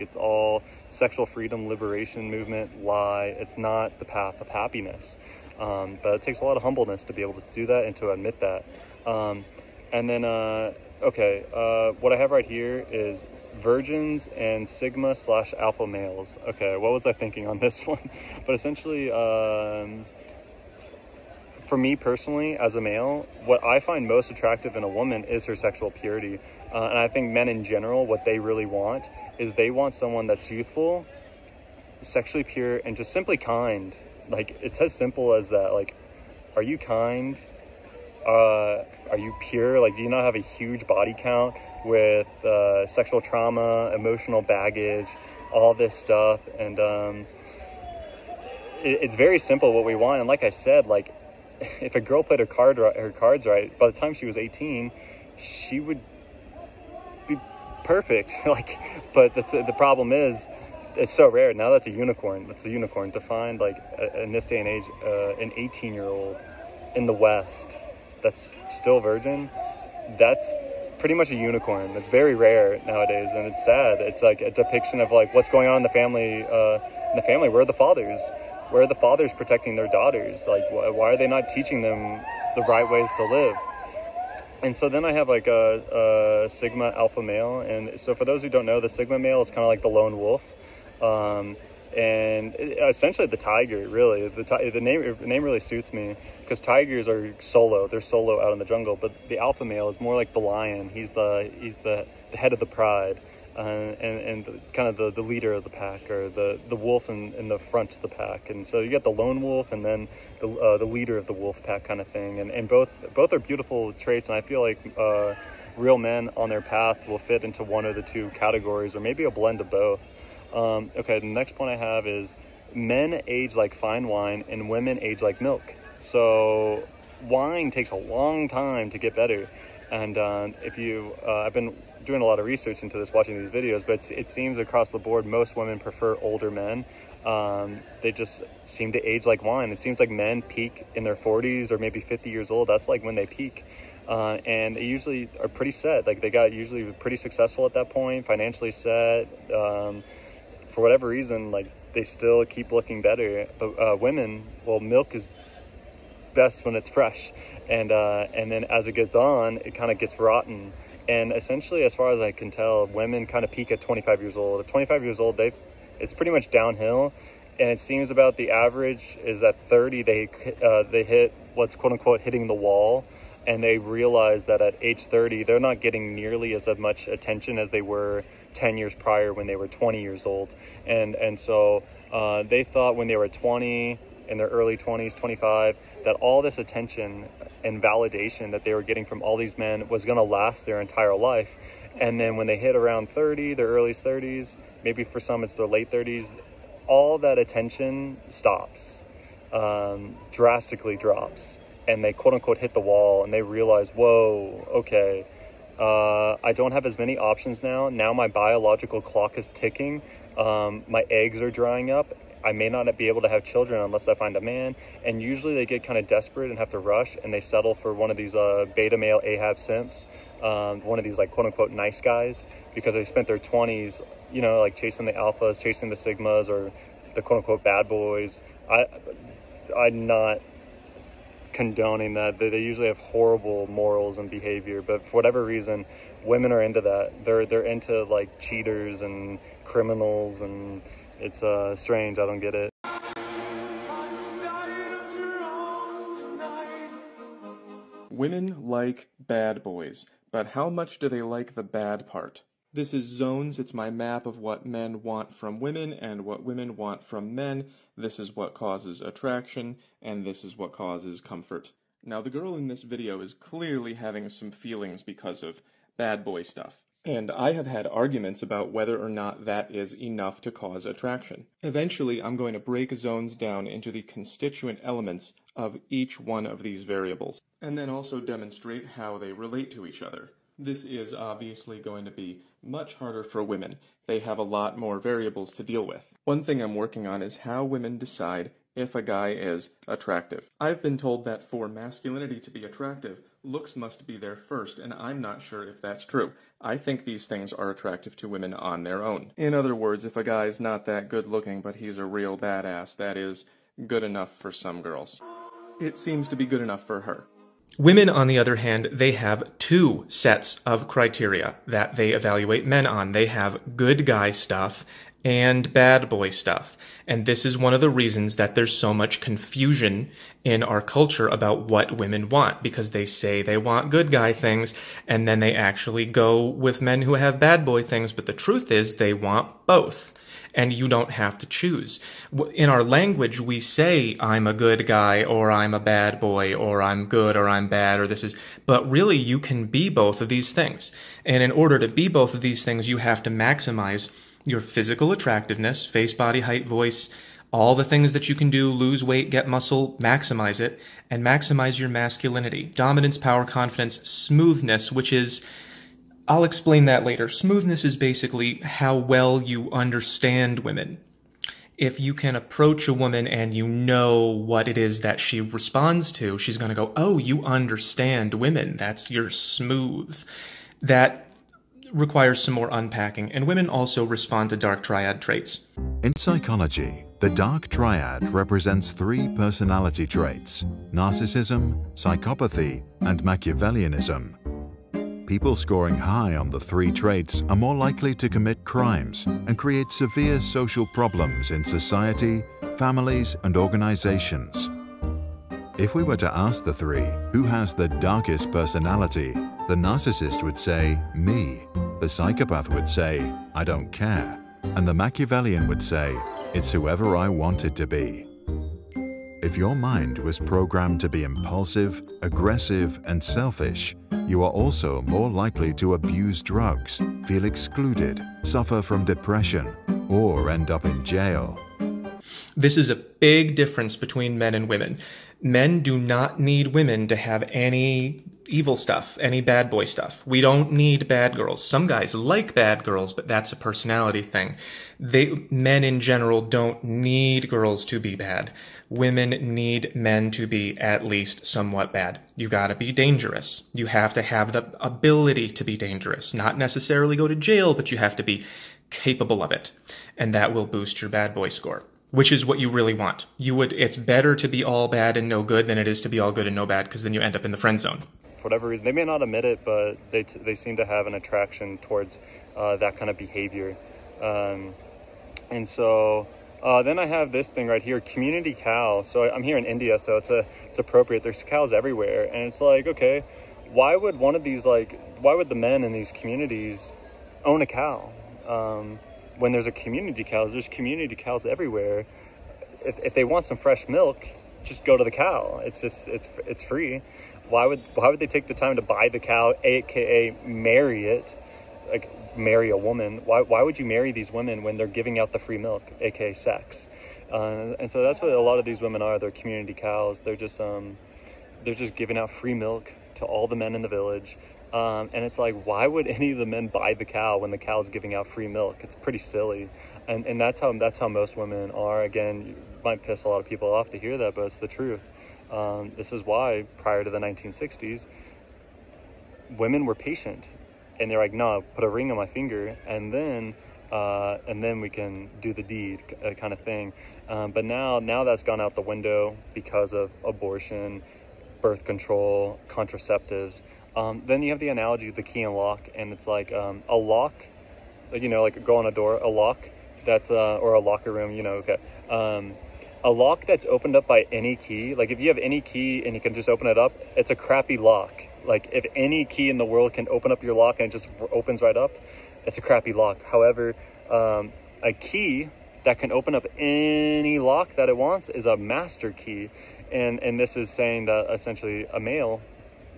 It's all sexual freedom liberation movement lie. It's not the path of happiness. Um, but it takes a lot of humbleness to be able to do that and to admit that. Um, and then, uh, okay, uh, what I have right here is virgins and sigma slash alpha males. Okay, what was I thinking on this one? but essentially, um, for me personally, as a male, what I find most attractive in a woman is her sexual purity. Uh, and I think men in general, what they really want is they want someone that's youthful, sexually pure, and just simply kind. Like it's as simple as that. Like, are you kind? Uh, are you pure? Like, do you not have a huge body count with uh, sexual trauma, emotional baggage, all this stuff? And um, it, it's very simple what we want. And like I said, like if a girl played her card her cards right, by the time she was 18, she would perfect. like, but the, the problem is, it's so rare. Now that's a unicorn. That's a unicorn to find like in this day and age uh, an 18 year old in the West that's still virgin. That's pretty much a unicorn. It's very rare nowadays, and it's sad. It's like a depiction of like what's going on in the family. Uh, in the family, where are the fathers? Where are the fathers protecting their daughters? Like, wh- why are they not teaching them the right ways to live? And so then I have like a, a, Sigma alpha male, and so for those who don't know, the Sigma male is kind of like the lone wolf, um, and essentially the tiger. Really, the the name the name really suits me because tigers are solo; they're solo out in the jungle. But the alpha male is more like the lion. He's the he's the, the head of the pride, uh, and and kind of the, the leader of the pack or the the wolf in, in the front of the pack. And so you get the lone wolf and then the uh, the leader of the wolf pack kind of thing. And and both both are beautiful traits. And I feel like uh, real men on their path will fit into one of the two categories or maybe a blend of both. Um, okay, the next point I have is men age like fine wine and women age like milk. So wine takes a long time to get better. And uh, if you, uh, I've been doing a lot of research into this, watching these videos, but it seems across the board, most women prefer older men. Um, they just seem to age like wine. It seems like men peak in their 40s or maybe 50 years old. That's like when they peak. Uh, and they usually are pretty set. Like they got usually pretty successful at that point, financially set. Um, for whatever reason, like they still keep looking better. But uh, women, well, milk is best when it's fresh, and uh, and then as it gets on, it kind of gets rotten. And essentially, as far as I can tell, women kind of peak at 25 years old. At 25 years old, they it's pretty much downhill, and it seems about the average is that 30 they uh, they hit what's quote unquote hitting the wall, and they realize that at age 30 they're not getting nearly as much attention as they were 10 years prior when they were 20 years old, and and so uh, they thought when they were 20 in their early 20s, 25 that all this attention and validation that they were getting from all these men was going to last their entire life. And then when they hit around 30, their early 30s, maybe for some it's their late 30s, all that attention stops, um, drastically drops. And they quote unquote hit the wall and they realize, whoa, okay, uh, I don't have as many options now. Now my biological clock is ticking. Um, my eggs are drying up I may not be able to have children unless I find a man. And usually they get kind of desperate and have to rush and they settle for one of these uh, beta male Ahab simps, um, one of these like quote unquote nice guys, because they spent their 20s, you know, like chasing the alphas, chasing the sigmas, or the quote unquote bad boys. I, I'm not condoning that. They, they usually have horrible morals and behavior, but for whatever reason, women are into that. They're they're into like cheaters and criminals and it's uh, strange. I don't get it. Women like bad boys, but how much do they like the bad part? This is Zones. It's my map of what men want from women and what women want from men. This is what causes attraction, and this is what causes comfort. Now, the girl in this video is clearly having some feelings because of bad boy stuff. And I have had arguments about whether or not that is enough to cause attraction. Eventually, I'm going to break zones down into the constituent elements of each one of these variables, and then also demonstrate how they relate to each other. This is obviously going to be much harder for women. They have a lot more variables to deal with. One thing I'm working on is how women decide if a guy is attractive. I've been told that for masculinity to be attractive, looks must be there first, and I'm not sure if that's true. I think these things are attractive to women on their own. In other words, if a guy's not that good looking, but he's a real badass, that is good enough for some girls. It seems to be good enough for her. Women, on the other hand, they have two sets of criteria that they evaluate men on. They have good guy stuff and bad boy stuff. And this is one of the reasons that there's so much confusion in our culture about what women want because they say they want good guy things and then they actually go with men who have bad boy things. But the truth is they want both and you don't have to choose. In our language, we say, I'm a good guy, or I'm a bad boy, or I'm good, or I'm bad, or this is, but really you can be both of these things. And in order to be both of these things, you have to maximize your physical attractiveness, face, body, height, voice, all the things that you can do, lose weight, get muscle, maximize it, and maximize your masculinity. Dominance, power, confidence, smoothness, which is, I'll explain that later. Smoothness is basically how well you understand women. If you can approach a woman and you know what it is that she responds to, she's going to go, Oh, you understand women. That's your smooth. That requires some more unpacking, and women also respond to dark triad traits. In psychology, the dark triad represents three personality traits narcissism, psychopathy, and Machiavellianism. People scoring high on the three traits are more likely to commit crimes and create severe social problems in society, families, and organizations. If we were to ask the three who has the darkest personality, The narcissist would say, me. The psychopath would say, I don't care. And the Machiavellian would say, it's whoever I want it to be. If your mind was programmed to be impulsive, aggressive, and selfish, you are also more likely to abuse drugs, feel excluded, suffer from depression, or end up in jail. This is a big difference between men and women. Men do not need women to have any evil stuff, any bad boy stuff. We don't need bad girls. Some guys like bad girls, but that's a personality thing. They men in general don't need girls to be bad. Women need men to be at least somewhat bad. You got to be dangerous. You have to have the ability to be dangerous. Not necessarily go to jail, but you have to be capable of it. And that will boost your bad boy score which is what you really want. You would it's better to be all bad and no good than it is to be all good and no bad because then you end up in the friend zone for whatever reason. They may not admit it, but they, they seem to have an attraction towards uh, that kind of behavior. Um, and so uh, then I have this thing right here, community cow. So I'm here in India, so it's a it's appropriate. There's cows everywhere, and it's like, okay, why would one of these like why would the men in these communities own a cow? Um, when there's a community cows, there's community cows everywhere. If, if they want some fresh milk, just go to the cow. It's just it's it's free why would why would they take the time to buy the cow, aka marry it, like marry a woman? Why why would you marry these women when they're giving out the free milk, aka sex? Uh, and so that's what a lot of these women are. They're community cows. They're just um, they're just giving out free milk to all the men in the village. Um, and it's like, why would any of the men buy the cow when the cow's giving out free milk? It's pretty silly. And and that's how that's how most women are. Again, might piss a lot of people off to hear that, but it's the truth. Um, this is why prior to the 1960s, women were patient, and they're like, "No, put a ring on my finger, and then, uh, and then we can do the deed," uh, kind of thing. Um, but now, now that's gone out the window because of abortion, birth control, contraceptives. Um, then you have the analogy of the key and lock, and it's like um, a lock, you know, like go on a door, a lock that's uh, or a locker room, you know, okay um, a lock that's opened up by any key, like if you have any key and you can just open it up, it's a crappy lock. Like if any key in the world can open up your lock and it just opens right up, it's a crappy lock. However, um, a key that can open up any lock that it wants is a master key. And, and this is saying that essentially a male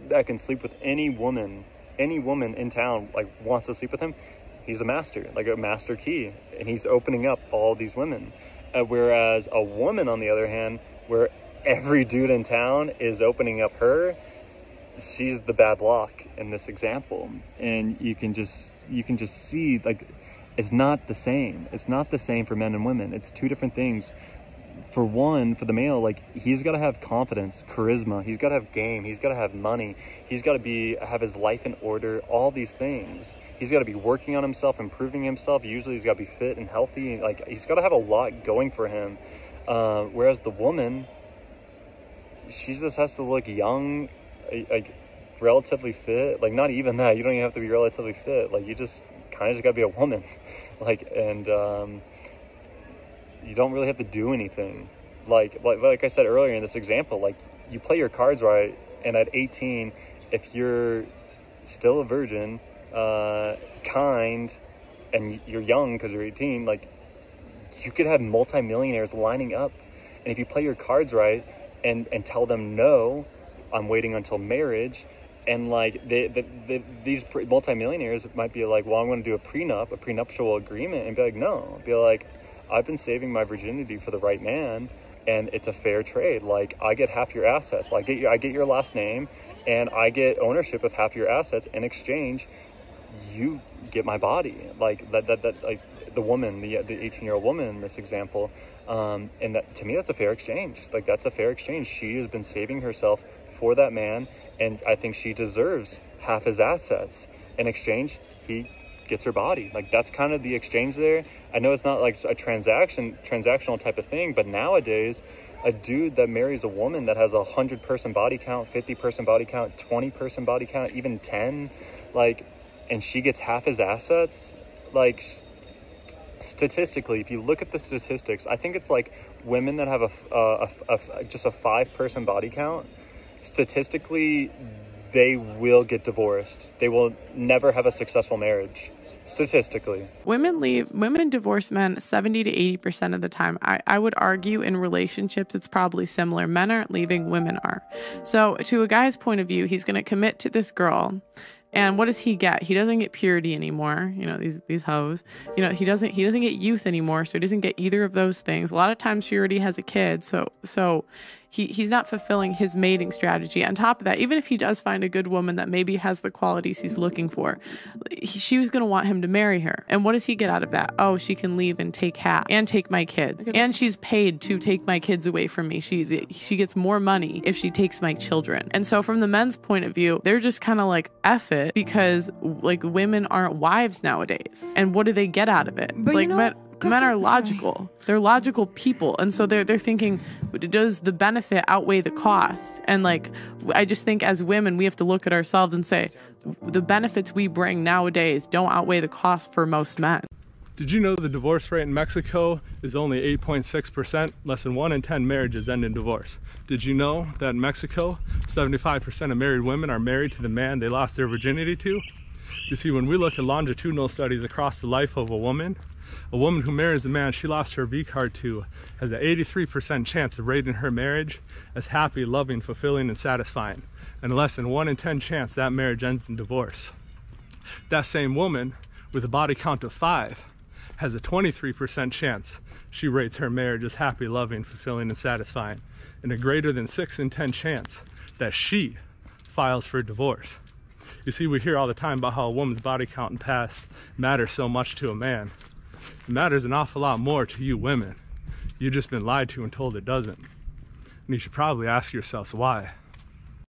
that can sleep with any woman, any woman in town, like wants to sleep with him, he's a master, like a master key. And he's opening up all these women. Uh, whereas a woman, on the other hand, where every dude in town is opening up her, she's the bad luck in this example. And you can just you can just see like it's not the same. It's not the same for men and women. It's two different things for one, for the male, like he's got to have confidence, charisma. He's got to have game. He's got to have money. He's got to be have his life in order. All these things. He's got to be working on himself, improving himself. Usually, he's got to be fit and healthy. Like he's got to have a lot going for him. Uh, whereas the woman, she just has to look young, like relatively fit. Like not even that. You don't even have to be relatively fit. Like you just kind of just got to be a woman. like and. Um, you don't really have to do anything. Like, like like I said earlier in this example, like you play your cards right, and at 18, if you're still a virgin, uh, kind, and you're young because you're 18, like you could have multimillionaires lining up, and if you play your cards right and and tell them no, I'm waiting until marriage, and like they, they, they, these multimillionaires might be like, well, I'm going to do a prenup, a prenuptial agreement, and be like, no, be like I've been saving my virginity for the right man and it's a fair trade. Like I get half your assets. Like I get your, I get your last name and I get ownership of half your assets in exchange. You get my body. Like that, that, that like the woman, the, the 18 year old woman in this example. Um, and that to me, that's a fair exchange. Like that's a fair exchange. She has been saving herself for that man. And I think she deserves half his assets in exchange. He gets her body. Like that's kind of the exchange there. I know it's not like a transaction transactional type of thing, but nowadays a dude that marries a woman that has a hundred person body count, 50 person body count, 20 person body count, even 10, like, and she gets half his assets, like statistically, if you look at the statistics, I think it's like women that have a, a, a, a just a five person body count, statistically, they will get divorced. They will never have a successful marriage, statistically. Women leave, women divorce men 70 to 80% of the time. I, I would argue in relationships, it's probably similar. Men aren't leaving, women are. So, to a guy's point of view, he's going to commit to this girl. And what does he get? He doesn't get purity anymore. You know these these hoes. You know he doesn't he doesn't get youth anymore. So he doesn't get either of those things. A lot of times she already has a kid. So so he, he's not fulfilling his mating strategy. On top of that, even if he does find a good woman that maybe has the qualities he's looking for, he, she was going to want him to marry her. And what does he get out of that? Oh, she can leave and take half and take my kid. And she's paid to take my kids away from me. She she gets more money if she takes my children. And so from the men's point of view, they're just kind of like F it because like women aren't wives nowadays. And what do they get out of it? But like you know, men, men are logical. They're logical people, and so they're they're thinking, does the benefit outweigh the cost? And like, I just think as women, we have to look at ourselves and say, the benefits we bring nowadays don't outweigh the cost for most men. Did you know the divorce rate in Mexico is only 8.6%? Less than 1 in 10 marriages end in divorce. Did you know that in Mexico, 75% of married women are married to the man they lost their virginity to? You see, when we look at longitudinal studies across the life of a woman, a woman who marries a man she lost her V card to has an 83% chance of rating her marriage as happy, loving, fulfilling, and satisfying, and less than 1 in 10 chance that marriage ends in divorce. That same woman with a body count of 5 has a 23% chance she rates her marriage as happy, loving, fulfilling, and satisfying, and a greater than 6 in 10 chance that she files for divorce. You see, we hear all the time about how a woman's body count and past matter so much to a man. Matters an awful lot more to you women. You've just been lied to and told it doesn't. And you should probably ask yourselves why.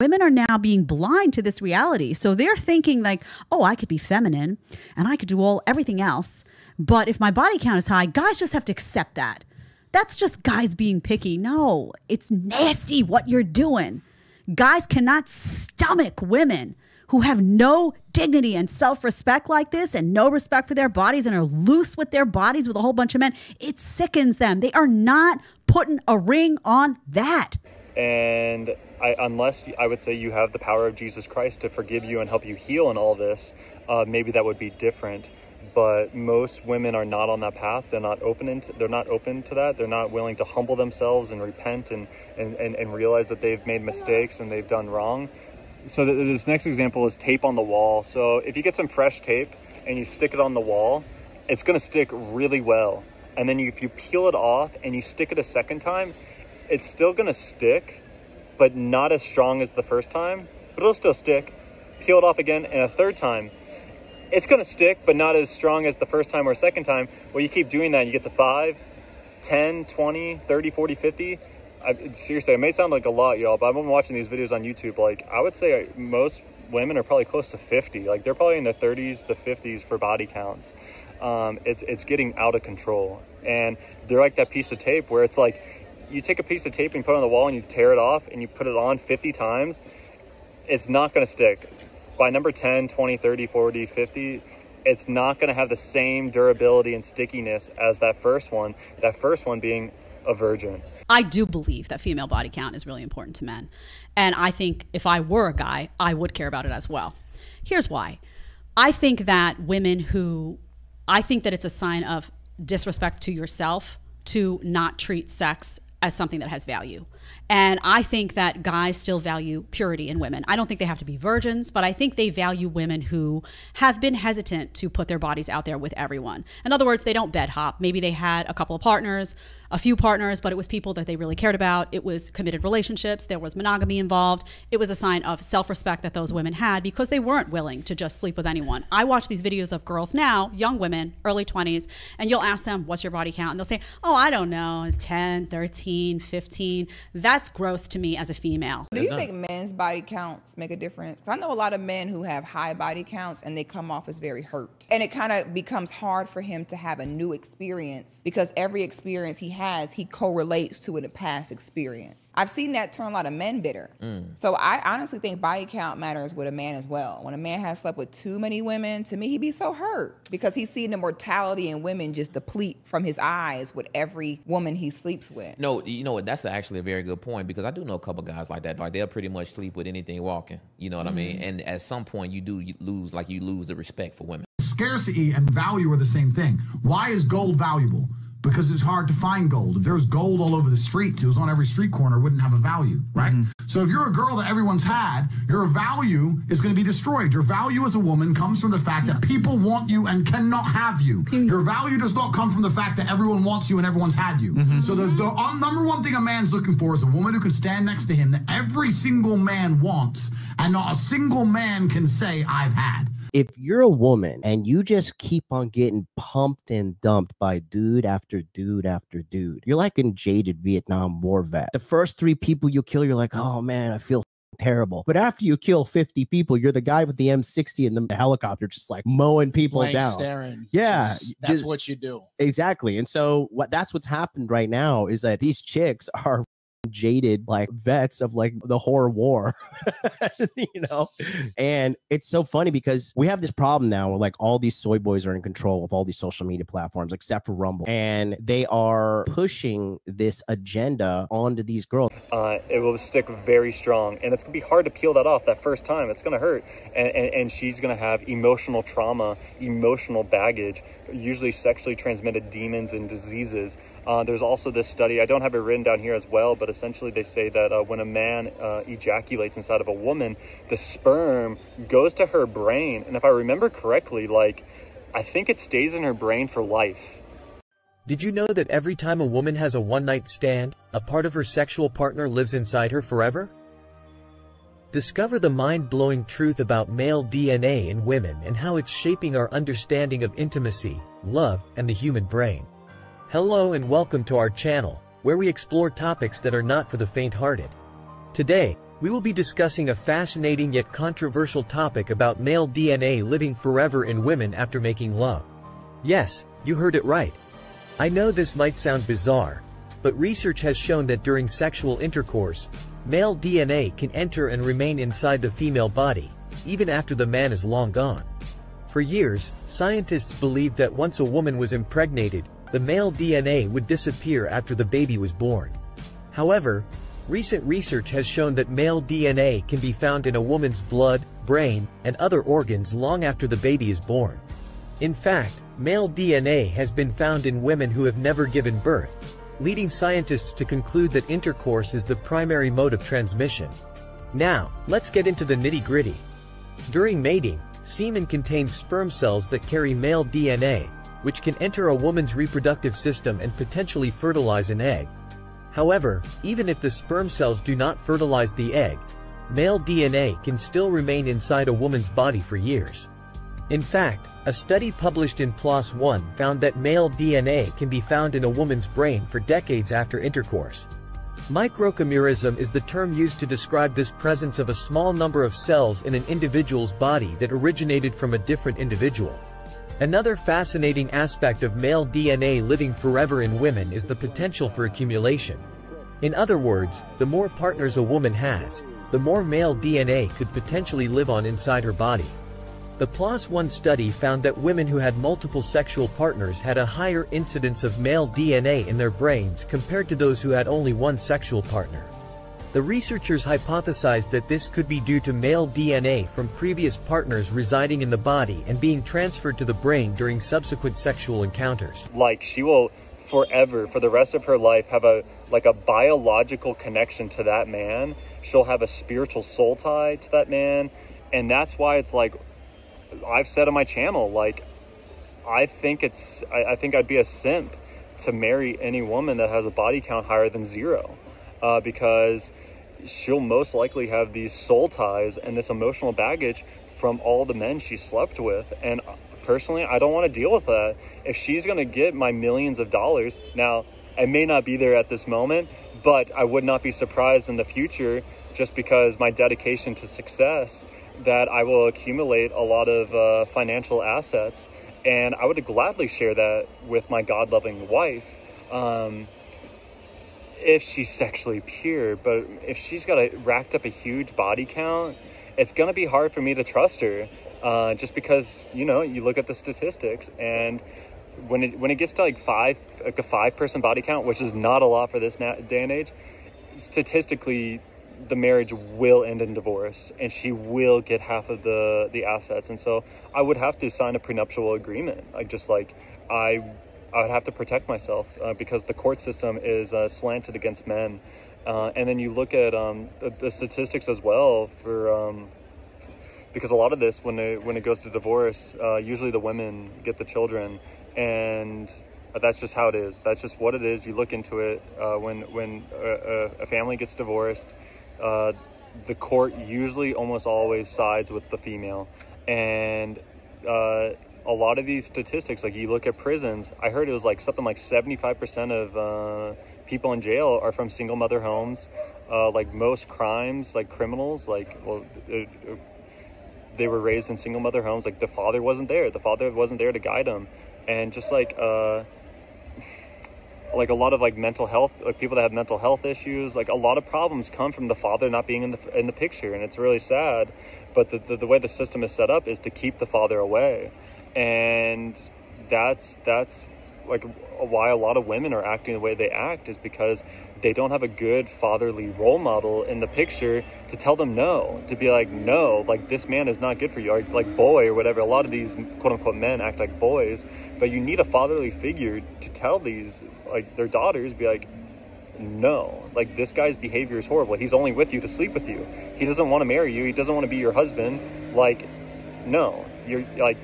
Women are now being blind to this reality. So they're thinking like, "Oh, I could be feminine and I could do all everything else, but if my body count is high, guys just have to accept that." That's just guys being picky. No, it's nasty what you're doing. Guys cannot stomach women who have no dignity and self respect like this and no respect for their bodies and are loose with their bodies with a whole bunch of men. It sickens them. They are not putting a ring on that. And I, unless I would say you have the power of Jesus Christ to forgive you and help you heal in all this, uh, maybe that would be different. But most women are not on that path. They're not open. Into, they're not open to that. They're not willing to humble themselves and repent and, and, and, and realize that they've made mistakes and they've done wrong. So th- this next example is tape on the wall. So if you get some fresh tape and you stick it on the wall, it's going to stick really well. And then you, if you peel it off and you stick it a second time, it's still going to stick, but not as strong as the first time, but it'll still stick. Peel it off again and a third time. It's going to stick, but not as strong as the first time or second time. Well, you keep doing that, you get to 5, 10, 20, 30, 40, 50. I, seriously, it may sound like a lot, y'all, but I've been watching these videos on YouTube. Like, I would say most women are probably close to 50. Like, they're probably in their 30s the 50s for body counts. Um, it's, it's getting out of control. And they're like that piece of tape where it's like, you take a piece of tape and put it on the wall and you tear it off and you put it on 50 times, it's not going to stick. By number 10, 20, 30, 40, 50, it's not going to have the same durability and stickiness as that first one, that first one being a virgin. I do believe that female body count is really important to men. And I think if I were a guy, I would care about it as well. Here's why I think that women who, I think that it's a sign of disrespect to yourself to not treat sex as something that has value. And I think that guys still value purity in women. I don't think they have to be virgins, but I think they value women who have been hesitant to put their bodies out there with everyone. In other words, they don't bed hop. Maybe they had a couple of partners, a few partners, but it was people that they really cared about. It was committed relationships, there was monogamy involved. It was a sign of self respect that those women had because they weren't willing to just sleep with anyone. I watch these videos of girls now, young women, early 20s, and you'll ask them, What's your body count? And they'll say, Oh, I don't know, 10, 13, 15. That's gross to me as a female. Do you think men's body counts make a difference? I know a lot of men who have high body counts and they come off as very hurt. And it kind of becomes hard for him to have a new experience because every experience he has, he correlates to a past experience. I've seen that turn a lot of men bitter. Mm. So I honestly think body count matters with a man as well. When a man has slept with too many women, to me, he'd be so hurt because he's seen the mortality in women just deplete from his eyes with every woman he sleeps with. No, you know what? That's actually a very good point because I do know a couple guys like that. Like they'll pretty much sleep with anything walking. You know what I mean? Mhm. And at some point, you do lose like you lose the respect for women. Scarcity and value are the same thing. Why is gold valuable? Because it's hard to find gold. If there was gold all over the streets, it was on every street corner, wouldn't have a value, right? Mm-hmm. So if you're a girl that everyone's had, your value is going to be destroyed. Your value as a woman comes from the fact that people want you and cannot have you. Mm-hmm. Your value does not come from the fact that everyone wants you and everyone's had you. Mm-hmm. So the, the uh, number one thing a man's looking for is a woman who can stand next to him that every single man wants and not a single man can say, I've had. If you're a woman and you just keep on getting pumped and dumped by dude after dude after dude, you're like a jaded Vietnam War vet. The first three people you kill, you're like, oh man, I feel terrible. But after you kill 50 people, you're the guy with the M60 and the helicopter just like mowing people Blank down. staring. Yeah. Just- that's just- what you do. Exactly. And so what that's what's happened right now is that these chicks are jaded like vets of like the horror war you know? And it's so funny because we have this problem now where like all these soy boys are in control of all these social media platforms except for rumble and they are pushing this agenda onto these girls. Uh, it will stick very strong and it's going to be hard to peel that off that first time. It's going to hurt and, and, and she's going to have emotional trauma emotional baggage usually sexually transmitted demons and diseases uh, there's also this study i don't have it written down here as well but essentially they say that uh, when a man uh, ejaculates inside of a woman the sperm goes to her brain and if i remember correctly like i think it stays in her brain for life Did you know that every time a woman has a one-night stand, a part of her sexual partner lives inside her forever? Discover the mind-blowing truth about male DNA in women and how it's shaping our understanding of intimacy, love, and the human brain. Hello and welcome to our channel, where we explore topics that are not for the faint-hearted. Today, we will be discussing a fascinating yet controversial topic about male DNA living forever in women after making love. Yes, you heard it right. I know this might sound bizarre, but research has shown that during sexual intercourse, male DNA can enter and remain inside the female body, even after the man is long gone. For years, scientists believed that once a woman was impregnated, the male DNA would disappear after the baby was born. However, recent research has shown that male DNA can be found in a woman's blood, brain, and other organs long after the baby is born. In fact, male DNA has been found in women who have never given birth, leading scientists to conclude that intercourse is the primary mode of transmission. Now, let's get into the nitty-gritty. During mating, semen contains sperm cells that carry male DNA, which can enter a woman's reproductive system and potentially fertilize an egg. However, even if the sperm cells do not fertilize the egg, male DNA can still remain inside a woman's body for years. In fact, a study published in PLOS ONE found that male DNA can be found in a woman's brain for decades after intercourse. Microchimerism is the term used to describe this presence of a small number of cells in an individual's body that originated from a different individual. Another fascinating aspect of male DNA living forever in women is the potential for accumulation. In other words, the more partners a woman has, the more male DNA could potentially live on inside her body. The PLOS ONE study found that women who had multiple sexual partners had a higher incidence of male DNA in their brains compared to those who had only one sexual partner. The researchers hypothesized that this could be due to male DNA from previous partners residing in the body and being transferred to the brain during subsequent sexual encounters. like she will forever for the rest of her life have a like a biological connection to that man she'll have a spiritual soul tie to that man and that's why it's like i've said on my channel like i think it's i, I think i'd be a simp to marry any woman that has a body count higher than zero uh, because she'll most likely have these soul ties and this emotional baggage from all the men she slept with. And personally i don't want to deal with that. If she's going to get my millions of dollars now i may not be there at this moment but i would not be surprised in the future just because my dedication to success that i will accumulate a lot of uh, financial assets. And i would gladly share that with my god-loving wife. Um, if she's sexually pure but if she's got a racked up a huge body count it's to be hard for me to trust her uh, just because you know you look at the statistics and when it when it gets to like five like a five person body count which is not a lot for this na- day and age statistically the marriage will end in divorce and she will get half of the the assets and so i would have to sign a prenuptial agreement. Like just like i i would have to protect myself uh, because the court system is uh, slanted against men. Uh, and then you look at um, the, the statistics as well for um, because a lot of this when it when it goes to divorce uh, usually the women get the children. And that's just how it is. That's just what it is. You look into it uh, when when a, a family gets divorced uh, the court usually almost always sides with the female. And uh, a lot of these statistics like you look at prisons i heard it was like something like 75% of uh, people in jail are from single mother homes. Uh, like most crimes like criminals like well it, it, they were raised in single mother homes like the father wasn't there the father wasn't there to guide them and just like uh like a lot of like mental health like people that have mental health issues like a lot of problems come from the father not being in the in the picture and it's really sad. But the, the, the way the system is set up is to keep the father away and that's that's like why a lot of women are acting the way they act is because they don't have a good fatherly role model in the picture to tell them no to be like no like this man is not good for you or like boy or whatever. A lot of these quote unquote men act like boys but you need a fatherly figure to tell these like their daughters be like no like this guy's behavior is horrible. He's only with you to sleep with you. He doesn't want to marry you. He doesn't want to be your husband. Like no. You're like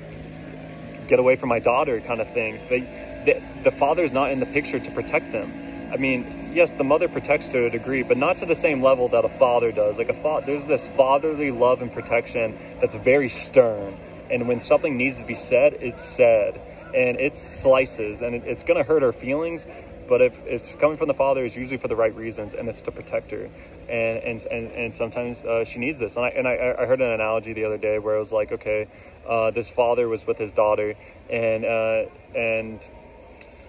get away from my daughter kind of thing. They, the, the father's not in the picture to protect them. I mean yes the mother protects to a degree but not to the same level that a father does. Like a father there's this fatherly love and protection that's very stern. And when something needs to be said it's said. And it slices and it, it's going to hurt her feelings but if it's coming from the father it's usually for the right reasons and it's to protect her and and and, and sometimes uh, she needs this. And I, and I, I heard an analogy the other day where it was like okay uh, this father was with his daughter and uh, and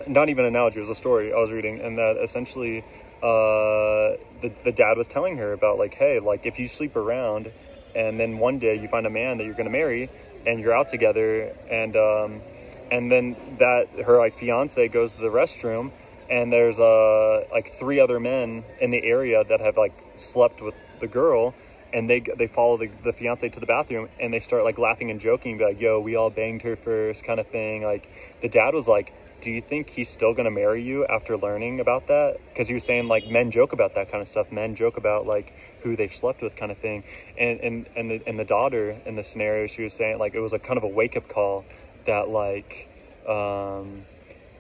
not even an analogy it was a story i was reading. And that essentially uh, the, the dad was telling her about like hey like if you sleep around and then one day you find a man that you're going to marry and you're out together and um, and then that her like fiance goes to the restroom and there's uh like three other men in the area that have like slept with the girl and they they follow the, the fiance to the bathroom and they start like laughing and joking like yo we all banged her first kind of thing. Like the dad was like do you think he's still going to marry you after learning about that? Because he was saying like men joke about that kind of stuff. Men joke about like who they've slept with kind of thing. And and and the, and the daughter in the scenario she was saying like it was a kind of a wake-up call that like um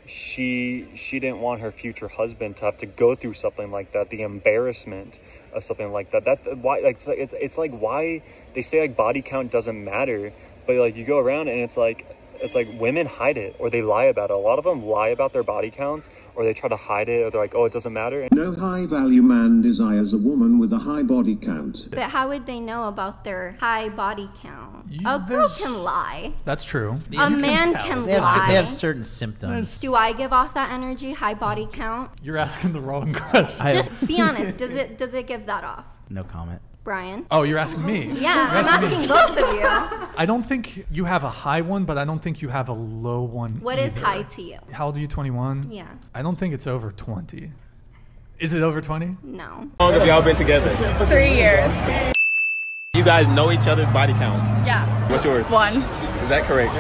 she she didn't want her future husband to have to go through something like that. The embarrassment of something like that that why like it's like it's, it's like why they say like body count doesn't matter but like you go around and it's like it's like women hide it or they lie about it a lot of them lie about their body counts or they try to hide it or they're like oh it doesn't matter No high value man desires a woman with a high body count. But how would they know about their high body count? a girl can lie. That's true. A man can They have, lie. they have certain symptoms. Do I give off that energy, high body count? You're asking the wrong question. Just be honest. Does it does it give that off, No comment. Brian? Oh, you're asking me. Yeah, You're I'm asking me. both of you. I don't think you have a high one, but I don't think you have a low one. What is either. high to you? How old are you? 21? Yeah. I don't think it's over 20. Is it over 20? No. How long have y'all been together? Three years. You guys know each other's body count. Yeah. What's yours? One. Is that correct?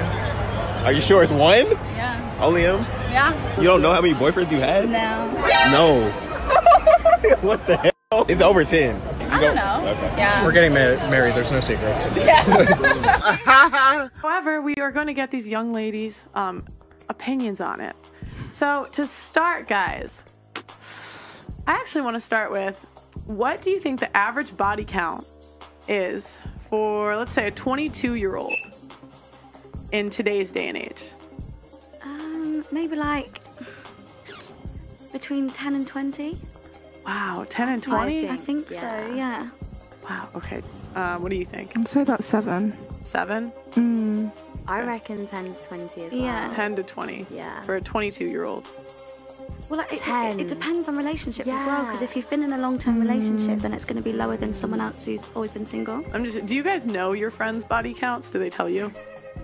Are you sure it's one? Yeah. Only him? Yeah. You don't know how many boyfriends you had? No. No. what the hell? It's over 10. I don't know. Okay. Yeah. We're getting ma- married. There's no secrets. Yeah. However, we are going to get these young ladies' um, opinions on it. So, to start, guys, I actually want to start with what do you think the average body count is for, let's say, a 22 year old in today's day and age? Um, maybe like between 10 and 20. Wow, 10 and 20? I think so, yeah. Wow, okay. Uh, what do you think? I'd say about seven. Seven? Mm. I reckon 10 to 20 as well. Yeah. 10 to 20. Yeah. For a 22 year old. Well, it, 10. it, it depends on relationships as well, because if you've been in a long term relationship, then it's going to be lower than someone else who's always been single. I'm just. Do you guys know your friends' body counts? Do they tell you?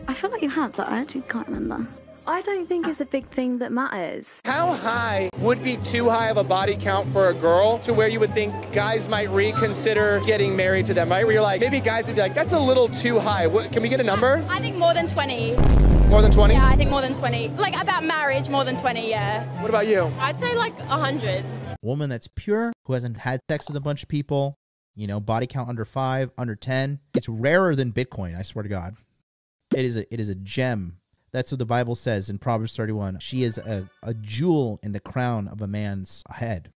I feel like you have, but I actually can't remember. I don't think it's a big thing that matters. How high would be too high of a body count for a girl to where you would think guys might reconsider getting married to them, right? Where you're like, maybe guys would be like, that's a little too high. What, can we get a number? I think more than 20. More than 20? Yeah, I think more than 20. Like about marriage, more than 20, yeah. What about you? I'd say like 100. woman that's pure, who hasn't had sex with a bunch of people, you know, body count under five, under 10. It's rarer than Bitcoin, I swear to God. It is a, it is a gem. That's what the Bible says in Proverbs 31. She is a, a jewel in the crown of a man's head.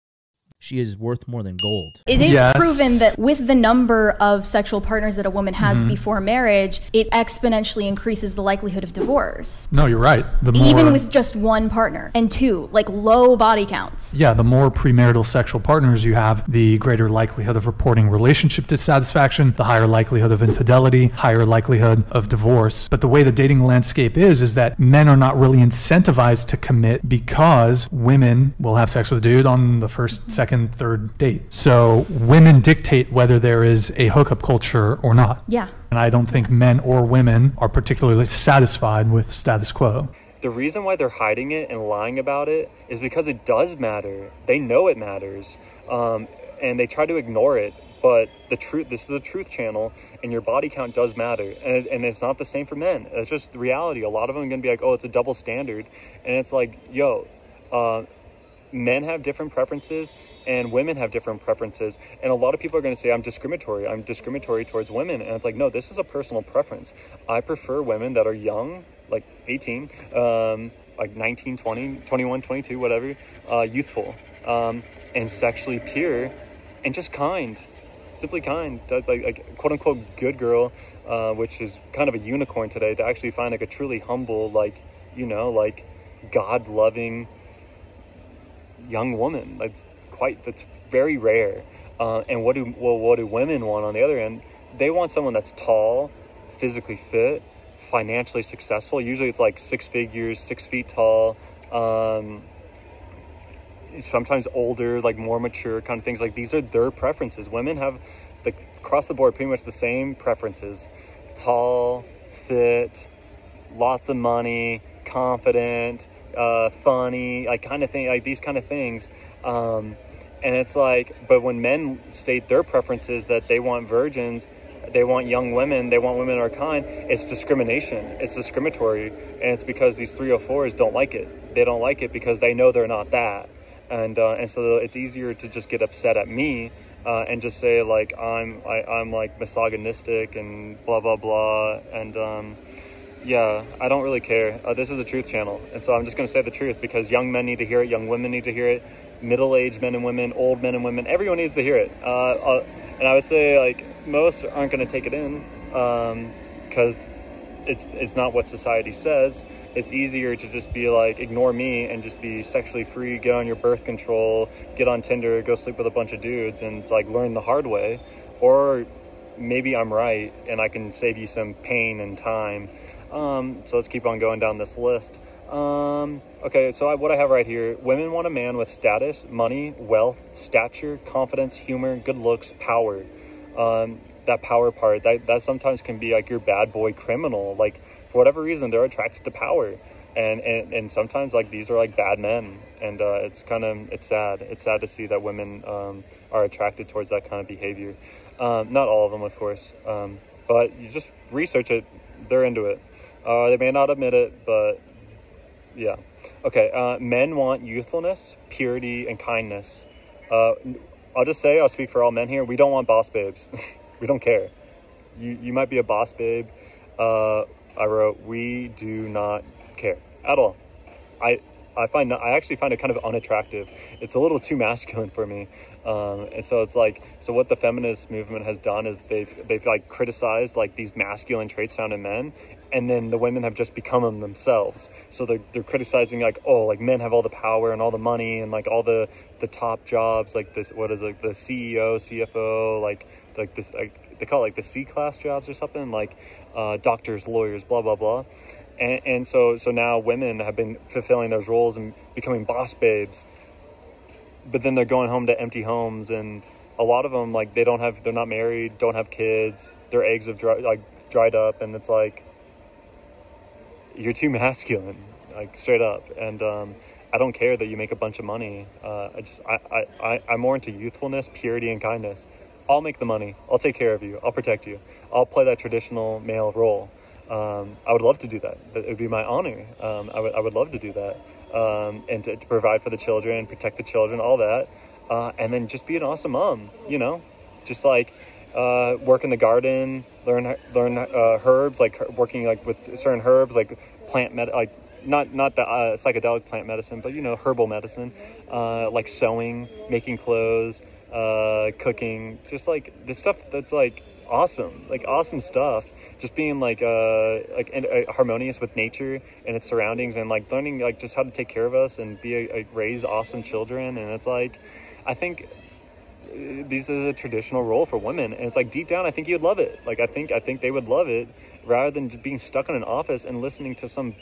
She is worth more than gold. It is proven that with the number of sexual partners that a woman has Mhm. before marriage, it exponentially increases the likelihood of divorce. No, you're right. The more, Even with just one partner and two, like low body counts. yeah, the more premarital sexual partners you have, the greater likelihood of reporting relationship dissatisfaction, the higher likelihood of infidelity, higher likelihood of divorce. But the way the dating landscape is, is that men are not really incentivized to commit because women will have sex with a dude on the first, second, third date. So women dictate whether there is a hookup culture or not. Yeah. And I don't think men or women are particularly satisfied with status quo. The reason why they're hiding it and lying about it is because it does matter. They know it matters, um, and they try to ignore it. But the truth, this is a truth channel, and your body count does matter, and, and it's not the same for men. It's just the reality. A lot of them are gonna be like, "Oh, it's a double standard," and it's like, "Yo, uh, men have different preferences and women have different preferences and a lot of people are going to say i'm discriminatory. I'm discriminatory towards women. And it's like no this is a personal preference. I prefer women that are young like 18 um, like 19 20 21 22 whatever uh, youthful um, and sexually pure and just kind simply kind like, like quote unquote good girl uh, which is kind of a unicorn today to actually find like a truly humble like you know like god loving young woman. That's quite that's very rare. Uh, and what do well what do women want on the other end? They want someone that's tall, physically fit, financially successful. Usually it's like six figures, six feet tall. Um, sometimes older, like more mature kind of things. Like these are their preferences. Women have like across the board pretty much the same preferences. Tall, fit, lots of money, confident, uh, funny, like kind of thing, like these kind of things. Um, and it's like, but when men state their preferences that they want virgins, they want young women, they want women of our kind, it's discrimination. It's discriminatory. And it's because these 304s don't like it. They don't like it because they know they're not that. And, uh, and so it's easier to just get upset at me uh, and just say like I'm I, I'm like misogynistic and blah blah blah and um, yeah I don't really care. Uh, this is a truth channel, and so I'm just gonna say the truth because young men need to hear it, young women need to hear it, middle-aged men and women, old men and women, everyone needs to hear it. Uh, uh, and I would say like most aren't gonna take it in because it's it's not what society says. It's easier to just be like ignore me and just be sexually free, get on your birth control, get on Tinder, go sleep with a bunch of dudes, and like learn the hard way. Or maybe I'm right and I can save you some pain and time. Um, so let's keep on going down this list. Um, okay, so I, what I have right here women want a man with status, money, wealth, stature, confidence, humor, good looks, power. Um, that power part, that, that sometimes can be like your bad boy criminal. Like, for whatever reason, they're attracted to power. And, and, and sometimes like these are like bad men and uh, it's kind of it's sad it's sad to see that women um, are attracted towards that kind of behavior um, not all of them of course um, but you just research it they're into it uh, they may not admit it but yeah. Okay uh, men want youthfulness purity and kindness. Uh, i'll just say i'll speak for all men here we don't want boss babes. We don't care. You, you might be a boss babe. Uh, i wrote we do not care at all. I i find i actually find it kind of unattractive. It's a little too masculine for me. Um, and so it's like so what the feminist movement has done is they've they've like criticized like these masculine traits found in men and then the women have just become them themselves. So they're, they're criticizing like oh like men have all the power and all the money and like all the the top jobs like this what is it the ceo cfo like like this like they call it like the c class jobs or something like uh, doctors lawyers blah blah blah. And, and so so now women have been fulfilling those roles and becoming boss babes. But then they're going home to empty homes and a lot of them like they don't have they're not married don't have kids their eggs have dry, like dried up and it's like you're too masculine like straight up. And um, I don't care that you make a bunch of money. Uh, I just I, I, I I'm more into youthfulness, purity, and kindness. I'll make the money. I'll take care of you. I'll protect you. I'll play that traditional male role. Um, I would love to do that. It would be my honor. Um, I would I would love to do that. Um, and to, to provide for the children, protect the children, all that, uh, and then just be an awesome mom. You know, just like uh, work in the garden, learn learn uh, herbs, like working like with certain herbs, like plant med, like not not the uh, psychedelic plant medicine, but you know herbal medicine, uh, like sewing, making clothes, uh, cooking, just like the stuff that's like awesome, like awesome stuff. Just being like uh like harmonious with nature and its surroundings, and like learning like just how to take care of us and be a, a raise awesome children, and it's like, I think these is a traditional role for women and it's like deep down i think you'd love it. Like i think i think they would love it rather than being stuck in an office and listening to some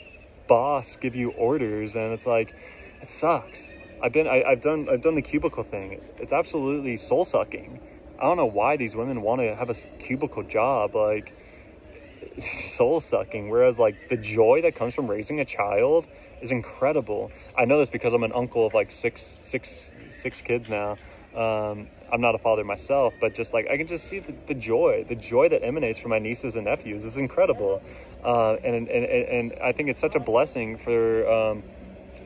boss give you orders and it's like it sucks. I've been I, i've done i've done the cubicle thing. It's absolutely soul sucking i don't know why these women want to have a cubicle job like soul sucking whereas like the joy that comes from raising a child is incredible. I know this because i'm an uncle of like six six six kids now. Um, I'm not a father myself, but just like I can just see the, the joy, the joy that emanates from my nieces and nephews is incredible, uh, and, and and I think it's such a blessing for um,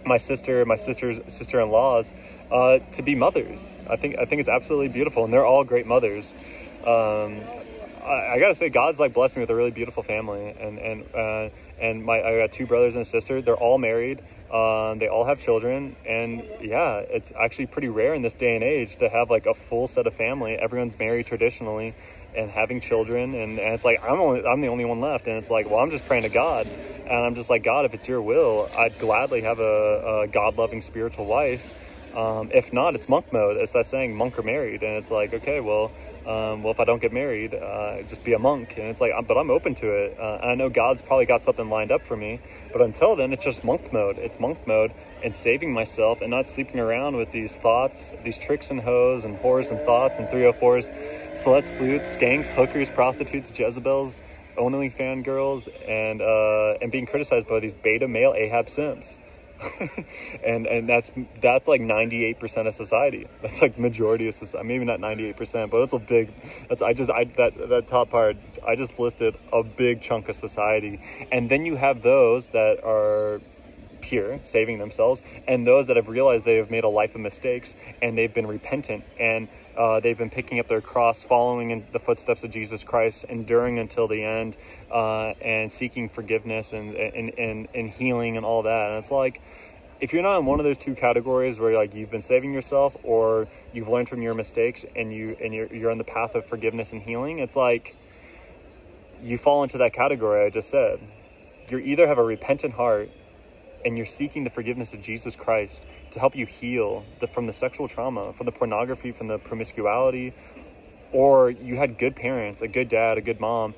my sister, my sister's sister-in-laws, uh, to be mothers. I think I think it's absolutely beautiful, and they're all great mothers. Um, I, I, gotta say, God's like blessed me with a really beautiful family, and and uh, and my I got two brothers and a sister. They're all married. Um, they all have children, and yeah, it's actually pretty rare in this day and age to have like a full set of family. Everyone's married traditionally, and having children, and, and it's like I'm only I'm the only one left, and it's like well I'm just praying to God, and I'm just like God, if it's Your will, I'd gladly have a, a God loving spiritual wife. Um, if not, it's monk mode. It's that saying, monk or married, and it's like okay, well um, well, if I don't get married, uh, just be a monk. And it's like, but I'm open to it. Uh, and I know God's probably got something lined up for me. But until then, it's just monk mode. It's monk mode and saving myself and not sleeping around with these THOTs, these tricks and hoes and whores and THOTs and 304s, sluts, sleuths, skanks, hookers, prostitutes, Jezebels, only fangirls, and, uh, and being criticized by these beta male Ahab simps. and and that's that's like 98% of society. That's like majority of society maybe not 98% but that's a big that's i just i that that top part i just listed a big chunk of society. And then you have those that are pure saving themselves and those that have realized they have made a life of mistakes and they've been repentant. And uh, they've been picking up their cross, following in the footsteps of Jesus Christ, enduring until the end, uh, and seeking forgiveness and, and, and, and healing and all that. And it's like, if you're not in one of those two categories where like you've been saving yourself or you've learned from your mistakes and you and you're, you're on the path of forgiveness and healing, it's like you fall into that category I just said. You either have a repentant heart and you're seeking the forgiveness of Jesus Christ to help you heal the, from the sexual trauma, from the pornography, from the promiscuity, or you had good parents, a good dad, a good mom,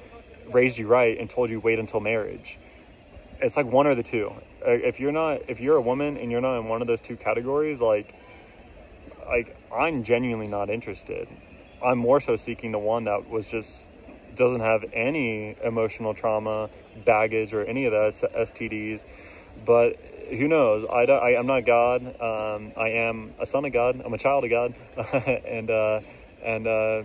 raised you right and told you wait until marriage. It's like one or the two. Uh, if you're not, if you're a woman and you're not in one of those two categories, like, like I'm genuinely not interested. I'm more so seeking the one that was just doesn't have any emotional trauma, baggage, or any of that STDs but who knows? I, I am not God. Um, I am a son of God. I'm a child of God, and uh, and uh,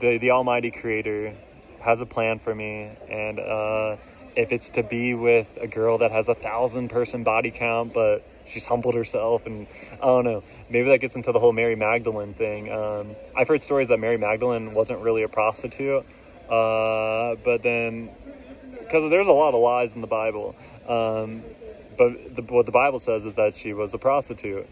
the the Almighty Creator has a plan for me, and uh, if it's to be with a girl that has a thousand person body count, but she's humbled herself, and I don't know. Maybe that gets into the whole Mary Magdalene thing. Um, I've heard stories that Mary Magdalene wasn't really a prostitute, uh, but then because there's a lot of lies in the Bible. Um, but the, what the Bible says is that she was a prostitute.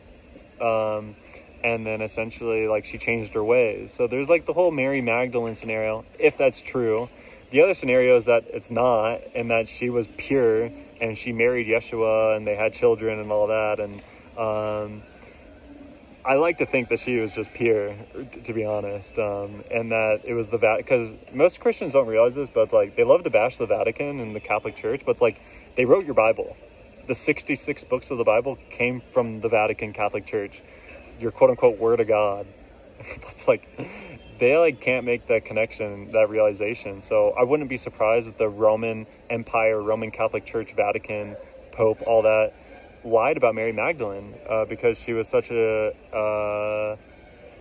Um, and then essentially, like, she changed her ways. So there's like the whole Mary Magdalene scenario, if that's true. The other scenario is that it's not, and that she was pure and she married Yeshua and they had children and all that. And um, I like to think that she was just pure, to be honest, um, and that it was the Vatican. Because most Christians don't realize this, but it's like they love to bash the Vatican and the Catholic Church, but it's like they wrote your Bible. The 66 books of the Bible came from the Vatican Catholic Church, your quote unquote Word of God. That's like they like can't make that connection, that realization. So I wouldn't be surprised if the Roman Empire, Roman Catholic Church, Vatican, Pope, all that lied about Mary Magdalene uh, because she was such a, uh,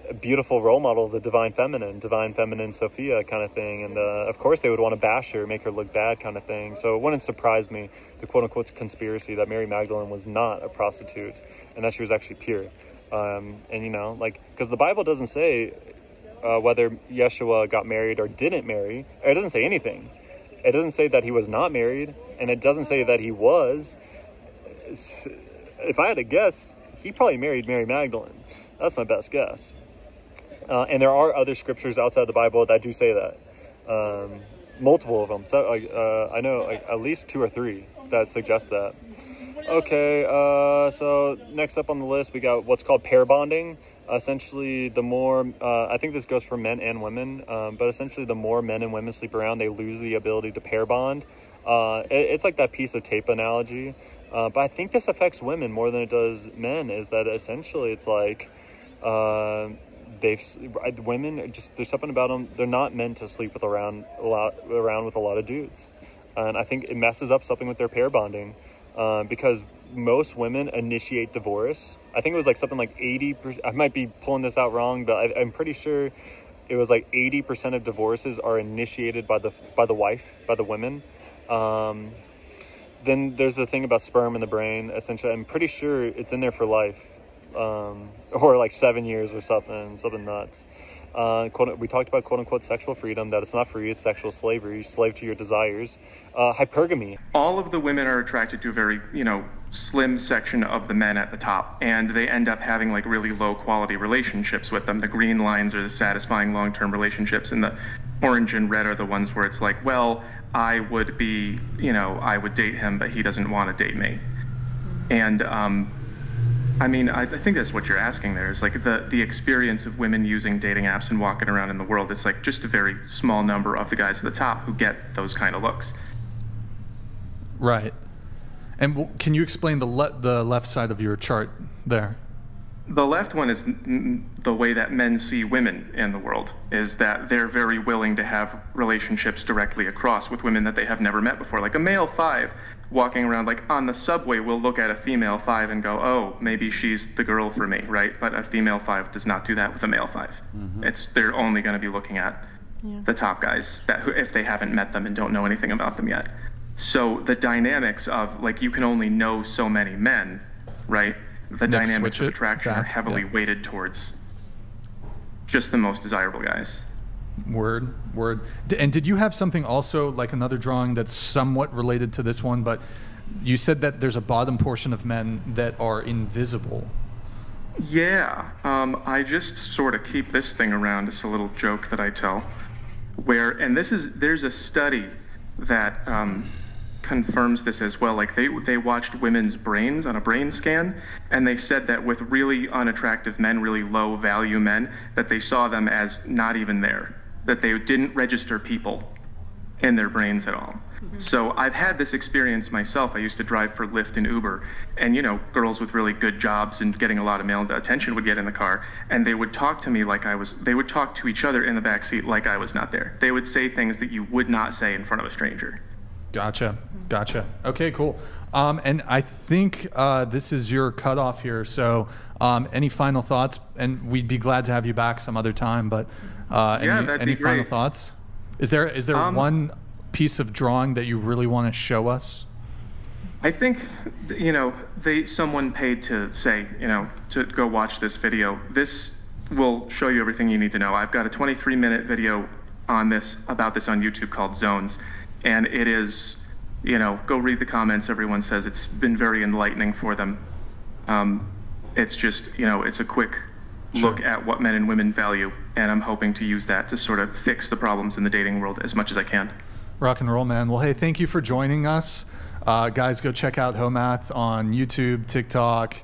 a beautiful role model of the divine feminine, divine feminine Sophia kind of thing. And uh, of course, they would want to bash her, make her look bad kind of thing. So it wouldn't surprise me, the quote unquote conspiracy that Mary Magdalene was not a prostitute and that she was actually pure. Um, and you know, like, because the Bible doesn't say uh, whether Yeshua got married or didn't marry. It doesn't say anything. It doesn't say that he was not married, and it doesn't say that he was. If I had to guess, he probably married Mary Magdalene. That's my best guess. Uh, and there are other scriptures outside the Bible that do say that. Um, multiple of them. So uh, I know like at least two or three that suggest that. Okay, uh, so next up on the list, we got what's called pair bonding. Essentially, the more, uh, I think this goes for men and women, um, but essentially, the more men and women sleep around, they lose the ability to pair bond. Uh, it, it's like that piece of tape analogy. Uh, but I think this affects women more than it does men, is that essentially it's like uh, they've, women, just, there's something about them, they're not meant to sleep with around, a lot, around with a lot of dudes. And I think it messes up something with their pair bonding um, because most women initiate divorce. I think it was like something like 80 I might be pulling this out wrong, but I, I'm pretty sure it was like 80% of divorces are initiated by the by the wife, by the women. Um, then there's the thing about sperm in the brain. Essentially, I'm pretty sure it's in there for life, um, or like seven years or something, something nuts. Uh, quote, we talked about quote unquote sexual freedom, that it's not free, it's sexual slavery, You're slave to your desires. Uh, hypergamy. All of the women are attracted to a very, you know, slim section of the men at the top, and they end up having like really low quality relationships with them. The green lines are the satisfying long term relationships, and the orange and red are the ones where it's like, well, I would be, you know, I would date him, but he doesn't want to date me. And, um, I mean, I, I think that's what you're asking there is like the, the experience of women using dating apps and walking around in the world. It's like just a very small number of the guys at the top who get those kind of looks. Right. And w- can you explain the le- the left side of your chart there? The left one is n- n- the way that men see women in the world, is that they're very willing to have relationships directly across with women that they have never met before. Like a male five walking around, like on the subway, will look at a female five and go, oh, maybe she's the girl for me, right? But a female five does not do that with a male 5 mm-hmm. It's They're only going to be looking at Yeah. the top guys that if they haven't met them and don't know anything about them yet. So the dynamics of like you can only know so many men, right? The Nick, dynamics of attraction are heavily yeah. weighted towards just the most desirable guys. Word, word. D- and did you have something also like another drawing that's somewhat related to this one, but you said that there's a bottom portion of men that are invisible. Yeah, um, I just sort of keep this thing around. It's a little joke that I tell, where and this is there's a study that um, confirms this as well. Like they they watched women's brains on a brain scan, and they said that with really unattractive men, really low value men, that they saw them as not even there, that they didn't register people in their brains at all. Mm-hmm. So I've had this experience myself. I used to drive for Lyft and Uber, and you know, girls with really good jobs and getting a lot of male attention would get in the car, and they would talk to me like I was. They would talk to each other in the back seat like I was not there. They would say things that you would not say in front of a stranger. Gotcha. Gotcha. Okay, cool. Um, and I think uh, this is your cutoff here. So, um, any final thoughts? And we'd be glad to have you back some other time. But uh, Yeah, any, that'd be any final great. thoughts? Is there is there Um, one piece of drawing that you really want to show us? I think, you know, they someone paid to say, you know, to go watch this video. This will show you everything you need to know. I've got a 23 minute video on this about this on YouTube called Zones, and it is, you know, go read the comments. Everyone says it's been very enlightening for them. Um, it's just, you know, it's a quick look at what men and women value, and I'm hoping to use that to sort of fix the problems in the dating world as much as I can. Rock and roll, man. Well, hey, thank you for joining us. Uh, guys, go check out Hoe_math on YouTube, TikTok.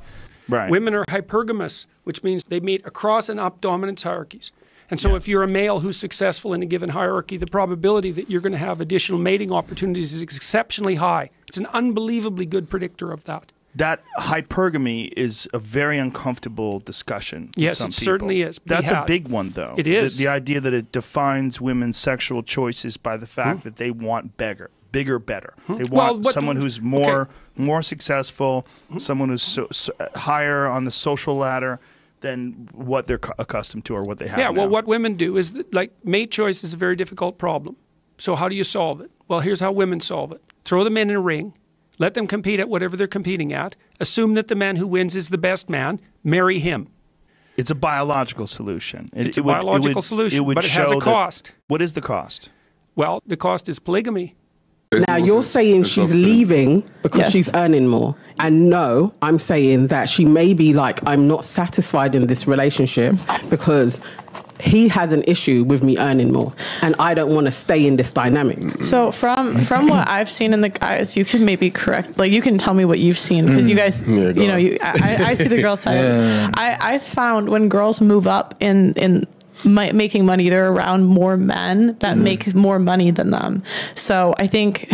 Right. Women are hypergamous, which means they mate across and up dominance hierarchies. And so, if you're a male who's successful in a given hierarchy, the probability that you're going to have additional mating opportunities is exceptionally high. It's an unbelievably good predictor of that. that hypergamy is a very uncomfortable discussion. Yes, some it certainly is. That's a big one, though. It The- the, idea that it defines women's sexual choices by the fact Hmm. that they want bigger, bigger, better. Hmm. They Well, want what- someone who's okay. more more successful, Hmm. someone who's so, so, higher on the social ladder than what they're cu- accustomed to or what they have. Yeah, well, now. what women do is that, like mate choice is a very difficult problem. So how do you solve it? Well, here's how women solve it: throw the men in a ring, let them compete at whatever they're competing at. Assume that the man who wins is the best man. Marry him. It's a biological solution. It- It's a it would- it biological would- solution, would but it has a show that- cost. What is the cost? Well, the cost is polygamy. Now you're saying she's leaving because Yes. she's earning more. And no, I'm saying that she may be like, I'm not satisfied in this relationship because he has an issue with me earning more. And I don't want to stay in this dynamic. So from from what I've seen in the guys, you can maybe correct, like you can tell me what you've seen because you Mm. guys, Yeah, go you know, you I, I see the girl side. Yeah. I I found when girls move up in in mi- making money, they're around more men that mm-hmm. make more money than them. So I think.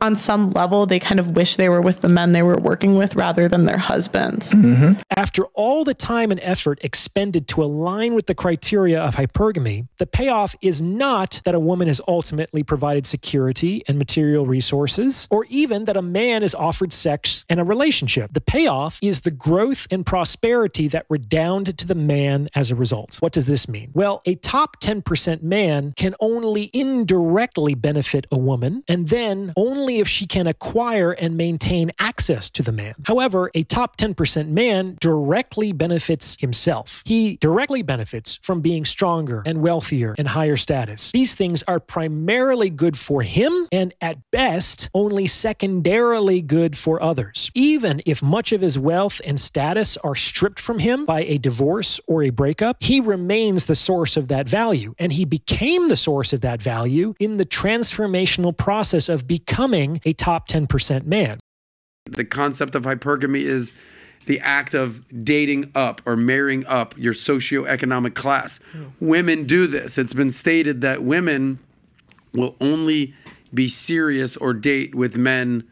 On some level, they kind of wish they were with the men they were working with rather than their husbands. Mm-hmm. After all the time and effort expended to align with the criteria of hypergamy, the payoff is not that a woman is ultimately provided security and material resources, or even that a man is offered sex and a relationship. The payoff is the growth and prosperity that redound to the man as a result. What does this mean? Well, a top 10% man can only indirectly benefit a woman, and then only if she can acquire and maintain access to the man. However, a top 10% man directly benefits himself. He directly benefits from being stronger and wealthier and higher status. These things are primarily good for him and at best only secondarily good for others. Even if much of his wealth and status are stripped from him by a divorce or a breakup, he remains the source of that value. And he became the source of that value in the transformational process of becoming a top 10% man. The concept of hypergamy is the act of dating up or marrying up your socioeconomic class. Hmm. Women do this. It's been stated that women will only be serious or date with men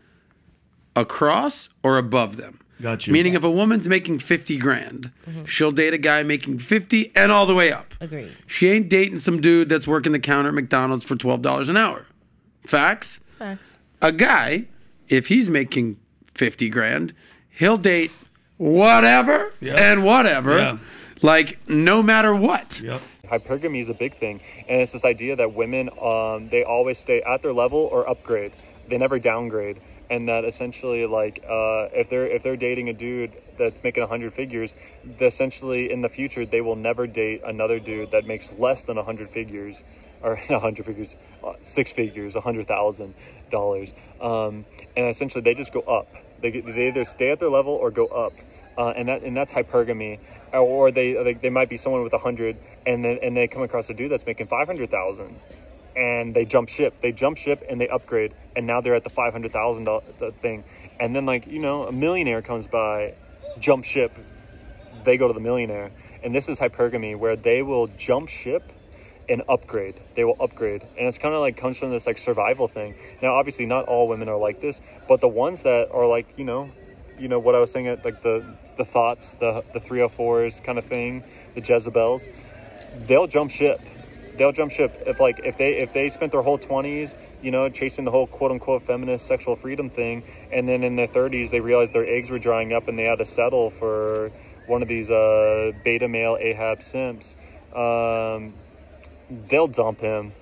across or above them. Got you. Meaning, if a woman's making 50 grand, mm-hmm. she'll date a guy making 50 and all the way up. Agreed. She ain't dating some dude that's working the counter at McDonald's for $12 an hour. Facts? Facts. A guy, if he's making 50 grand, he'll date whatever and whatever, Yeah. like no matter what. Hypergamy is a big thing, and it's this idea that women, um, they always stay at their level or upgrade. They never downgrade, and that essentially, like, uh, if they're if they're dating a dude that's making a hundred figures, essentially in the future they will never date another dude that makes less than a hundred figures, or a hundred figures, uh, six figures, a hundred thousand dollars, um, and essentially they just go up. They, they either stay at their level or go up, uh, and that and that's hypergamy. Or they, they they might be someone with a hundred, and then and they come across a dude that's making five hundred thousand, and they jump ship. They jump ship and they upgrade, and now they're at the five hundred thousand thing. And then like you know a millionaire comes by, jump ship, they go to the millionaire, and this is hypergamy where they will jump ship and upgrade. They will upgrade, and it's kind of like comes from this like survival thing. Now, obviously, not all women are like this, but the ones that are like you know, you know what I was saying at like the the THOTs, the the three hundred fours kind of thing, the Jezebels, they'll jump ship. They'll jump ship if like if they if they spent their whole twenties, you know, chasing the whole quote unquote feminist sexual freedom thing, and then in their thirties they realized their eggs were drying up and they had to settle for one of these uh, beta male Ahab simps. Um, they'll dump him.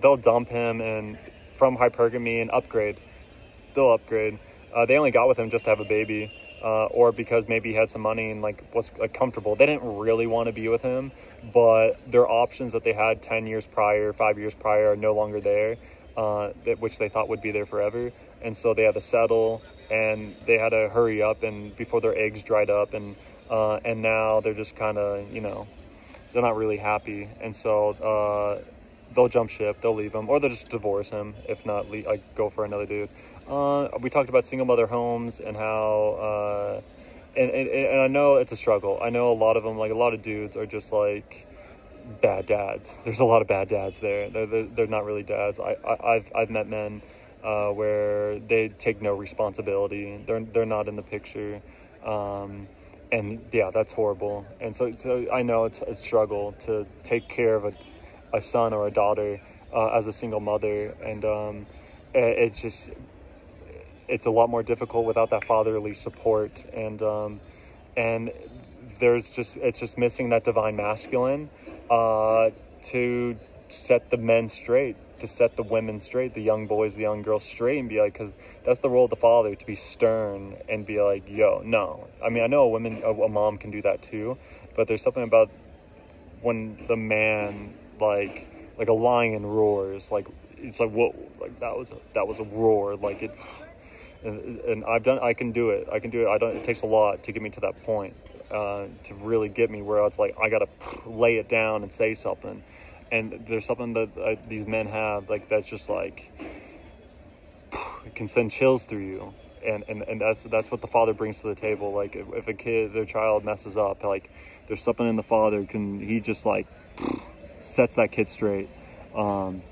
They'll dump him and from hypergamy and upgrade. They'll upgrade. Uh, they only got with him just to have a baby, uh, or because maybe he had some money and like was like, comfortable. They didn't really want to be with him, but their options that they had ten years prior, five years prior, are no longer there, uh, that, which they thought would be there forever. And so they had to settle, and they had to hurry up and before their eggs dried up, and uh, and now they're just kind of you know they're not really happy, and so uh, they'll jump ship, they'll leave him, or they'll just divorce him. If not, le like go for another dude. Uh, we talked about single mother homes and how, uh, and, and and I know it's a struggle. I know a lot of them, like a lot of dudes, are just like bad dads. There's a lot of bad dads there. They're they're, they're not really dads. I, I I've I've met men uh, where they take no responsibility. They're they're not in the picture, um, and yeah, that's horrible. And so, so I know it's a struggle to take care of a, a son or a daughter uh, as a single mother, and um, it, it's just it's a lot more difficult without that fatherly support, and um, and there's just it's just missing that divine masculine uh, to set the men straight to set the women straight, the young boys, the young girls straight, and be like, because that's the role of the father to be stern and be like, yo, no. I mean, I know a woman, a, a mom can do that too, but there's something about when the man, like, like a lion roars, like it's like whoa, like that was a, that was a roar, like it. And, and I've done, I can do it. I can do it. I don't. It takes a lot to get me to that point, uh, to really get me where it's like I gotta lay it down and say something and there's something that these men have like that's just like it can send chills through you. And, and and that's that's what the father brings to the table. Like if, if a kid their child messes up like there's something in the father can he just like sets that kid straight. Um,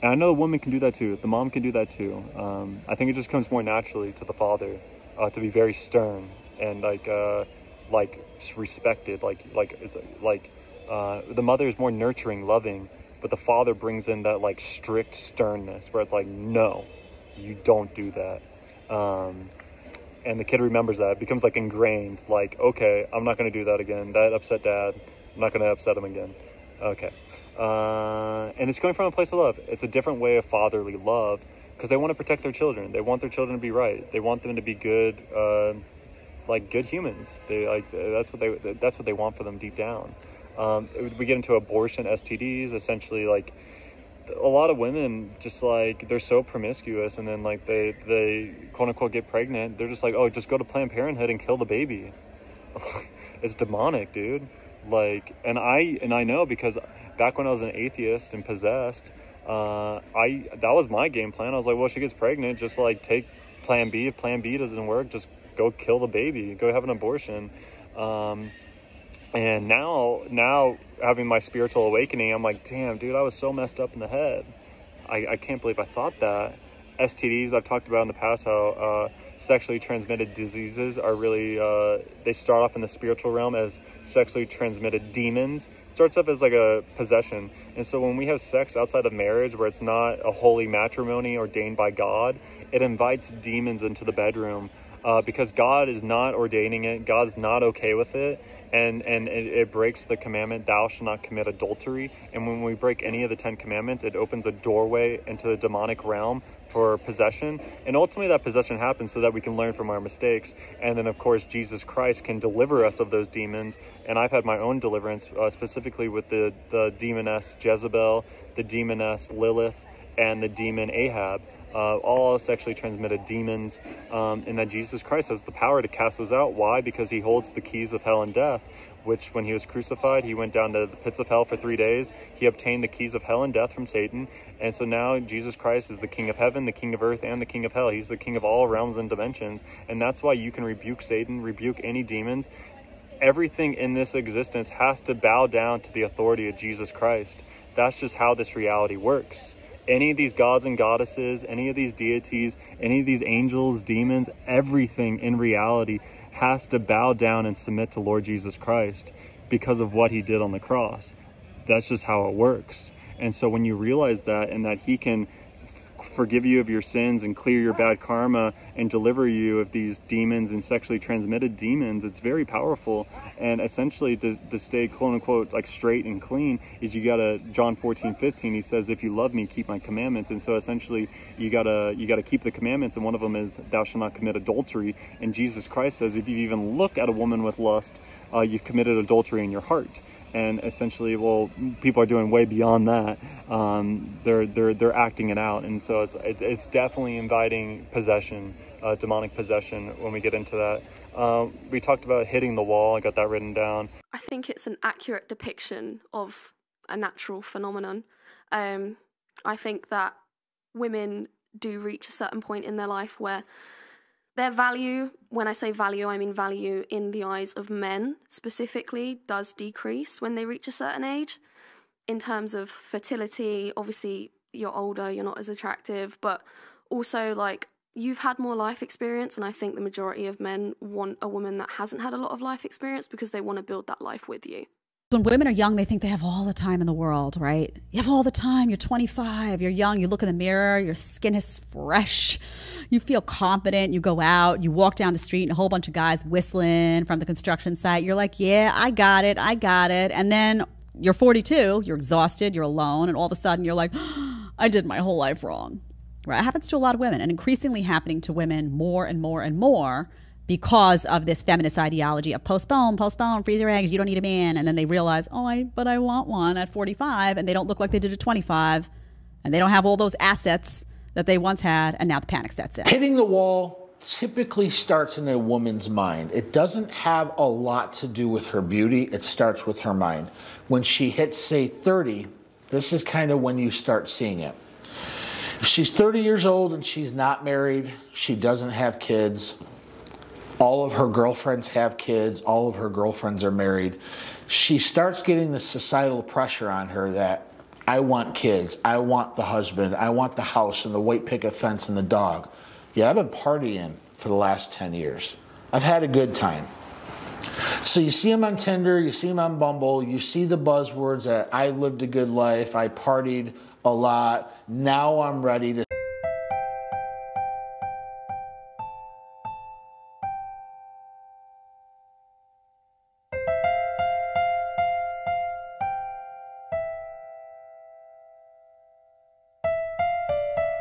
and i know the woman can do that too. The mom can do that too. Um, i think it just comes more naturally to the father uh, to be very stern and like uh, like respected. Like like it's like uh, the mother is more nurturing, loving, but the father brings in that like strict sternness where it's like, no, you don't do that. Um, and the kid remembers that. It becomes like ingrained, like, okay, I'm not going to do that again. That upset dad. I'm not going to upset him again. Okay. Uh, and it's coming from a place of love. It's a different way of fatherly love because they want to protect their children. They want their children to be right. They want them to be good, uh, like good humans. They like that's what they that's what they want for them deep down. Um, we get into abortion, STDs, essentially like a lot of women just like they're so promiscuous and then like they they quote unquote get pregnant they're just like oh just go to planned parenthood and kill the baby. It's demonic dude. Like and i and i know because back when i was an atheist and possessed uh i that was my game plan. I was like well she gets pregnant just like take plan b. If plan b doesn't work just go kill the baby. Go have an abortion. Um and now now having my spiritual awakening i'm like damn dude i was so messed up in the head. I, I can't believe i thought that. Stds i've talked about in the past how uh, sexually transmitted diseases are really uh, they start off in the spiritual realm as sexually transmitted demons. Starts up as like a possession. And so when we have sex outside of marriage where it's not a holy matrimony ordained by god it invites demons into the bedroom uh, because god is not ordaining it god's not okay with it and and it, it, breaks the commandment thou shalt not commit adultery and when we break any of the 10 commandments it opens a doorway into the demonic realm for possession and ultimately that possession happens so that we can learn from our mistakes and then of course jesus christ can deliver us of those demons and i've had my own deliverance uh, specifically with the the demoness jezebel the demoness lilith and the demon ahab uh, all sexually transmitted demons, um, and that Jesus Christ has the power to cast those out. Why? Because he holds the keys of hell and death, which when he was crucified, he went down to the pits of hell for three days. He obtained the keys of hell and death from Satan. And so now Jesus Christ is the king of heaven, the king of earth, and the king of hell. He's the king of all realms and dimensions. And that's why you can rebuke Satan, rebuke any demons. Everything in this existence has to bow down to the authority of Jesus Christ. That's just how this reality works any of these gods and goddesses, any of these deities, any of these angels, demons, everything in reality has to bow down and submit to Lord Jesus Christ because of what he did on the cross. That's just how it works. And so when you realize that and that he can forgive you of your sins and clear your bad karma and deliver you of these demons and sexually transmitted demons. It's very powerful. And essentially, to, to stay quote unquote like straight and clean, is you gotta John 14, 15. He says, "If you love me, keep my commandments." And so essentially, you gotta you gotta keep the commandments. And one of them is, "Thou shalt not commit adultery." And Jesus Christ says, if you even look at a woman with lust, uh, you've committed adultery in your heart and essentially, well, people are doing way beyond that. Um, they're they're they're acting it out, and so it's it's definitely inviting possession, uh, demonic possession. When we get into that, uh, we talked about hitting the wall. I got that written down. I think it's an accurate depiction of a natural phenomenon. Um, I think that women do reach a certain point in their life where their value, when I say value, I mean value in the eyes of men specifically, does decrease when they reach a certain age. In terms of fertility, obviously, you're older, you're not as attractive, but Also, like you've had more life experience, and I think the majority of men want a woman that hasn't had a lot of life experience because they want to build that life with you. When women are young, they think they have all the time in the world, right? You have all the time. You're 25, you're young, you look in the mirror, your skin is fresh, you feel confident, you go out, you walk down the street, and a whole bunch of guys whistling from the construction site. You're like, yeah, I got it, I got it. And then you're 42, you're exhausted, you're alone, and all of a sudden you're like, I did my whole life wrong. Right? It happens to a lot of women, and increasingly happening to women more and more and more because of this feminist ideology of postpone, postpone, freeze your eggs, you don't need a man. And then they realize, oh, I, but I want one at 45, and they don't look like they did at 25, and they don't have all those assets that they once had, and now the panic sets in. Hitting the wall typically starts in a woman's mind. It doesn't have a lot to do with her beauty, it starts with her mind. When she hits, say, 30, this is kind of when you start seeing it. If she's 30 years old and she's not married, she doesn't have kids, all of her girlfriends have kids, all of her girlfriends are married. She starts getting the societal pressure on her that I want kids, I want the husband, I want the house and the white picket fence and the dog. Yeah, I've been partying for the last 10 years. I've had a good time. So you see them on Tinder, you see them on Bumble, you see the buzzwords that I lived a good life, I partied a lot, now I'm ready to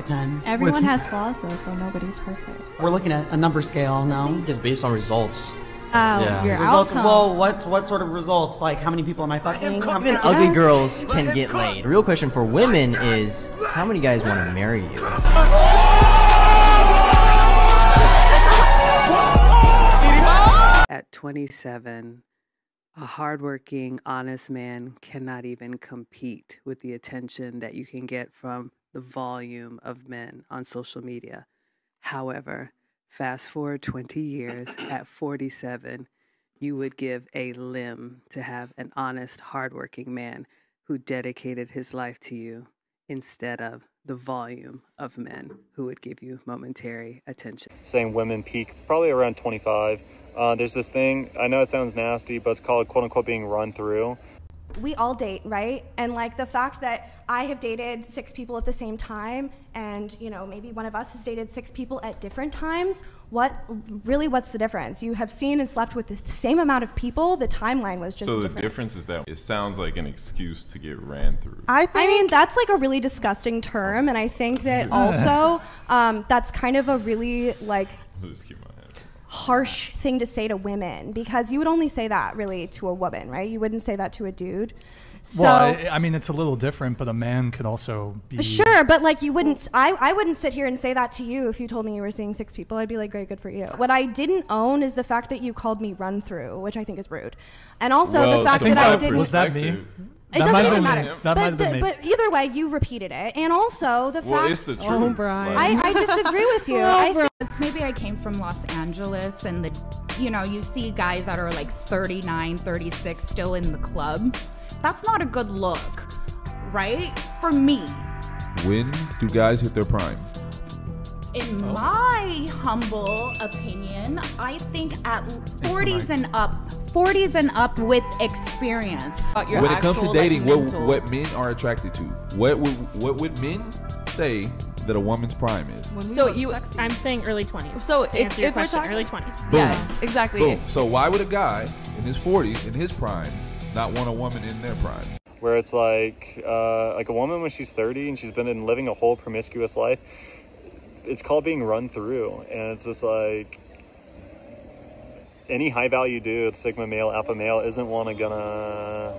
Ten. Everyone What's- has flaws though, so nobody's perfect. We're looking at a number scale now. It's based on results. Oh, your results. outcomes. Well, what's what sort of results? Like how many people am I fucking? How many Even ugly girls can get laid. The real question for women is how many guys want to marry you? At 27, a hardworking, honest man cannot even compete with the attention that you can get from the volume of men on social media. However, fast forward 20 years, at 47, you would give a limb to have an honest, hardworking man who dedicated his life to you instead of the volume of men who would give you momentary attention. saying women peak probably around 25. Uh, there's this thing, I know it sounds nasty, but it's called quote unquote being run through. We all date, right? And like the fact that I have dated six people at the same time, and you know maybe one of us has dated six people at different times. What really? What's the difference? You have seen and slept with the same amount of people. The timeline was just so the different. difference is that it sounds like an excuse to get ran through. I, I mean, that's like a really disgusting term, and I think that also um, that's kind of a really like harsh thing to say to women because you would only say that really to a woman, right? You wouldn't say that to a dude. So well, I, I mean, it's a little different, but a man could also be. Sure, but like you wouldn't, I, I wouldn't sit here and say that to you if you told me you were seeing six people. I'd be like, great, good for you. What I didn't own is the fact that you called me run through, which I think is rude, and also Well, the fact so that I didn't. Was that me? It That doesn't even matter. That but, been me. but either way, you repeated it, and also the Well, fact. it's the oh, truth. Oh. Brian. Like- I, I disagree with you. Oh, I bro. Maybe I came from Los Angeles and the, you know, you see guys that are like 39, 36 still in the club. That's not a good look, right? For me. When do guys hit their prime? In oh. my humble opinion, I think at 40s and up, 40s and up with experience. when it comes to dating, what what men are attracted to? What would what would men say that a woman's prime is? So you, I'm saying early 20s. So To if, answer if we're talking early 20s, Boom. exactly. Boom. So why would a guy in his 40s, in his prime, not want a woman in their prime? where it's like uh, like a woman when she's 30 and she's been in living a whole promiscuous life it's called being run through. And it's just like any high value dude sigma male alpha male isn't wanna gonna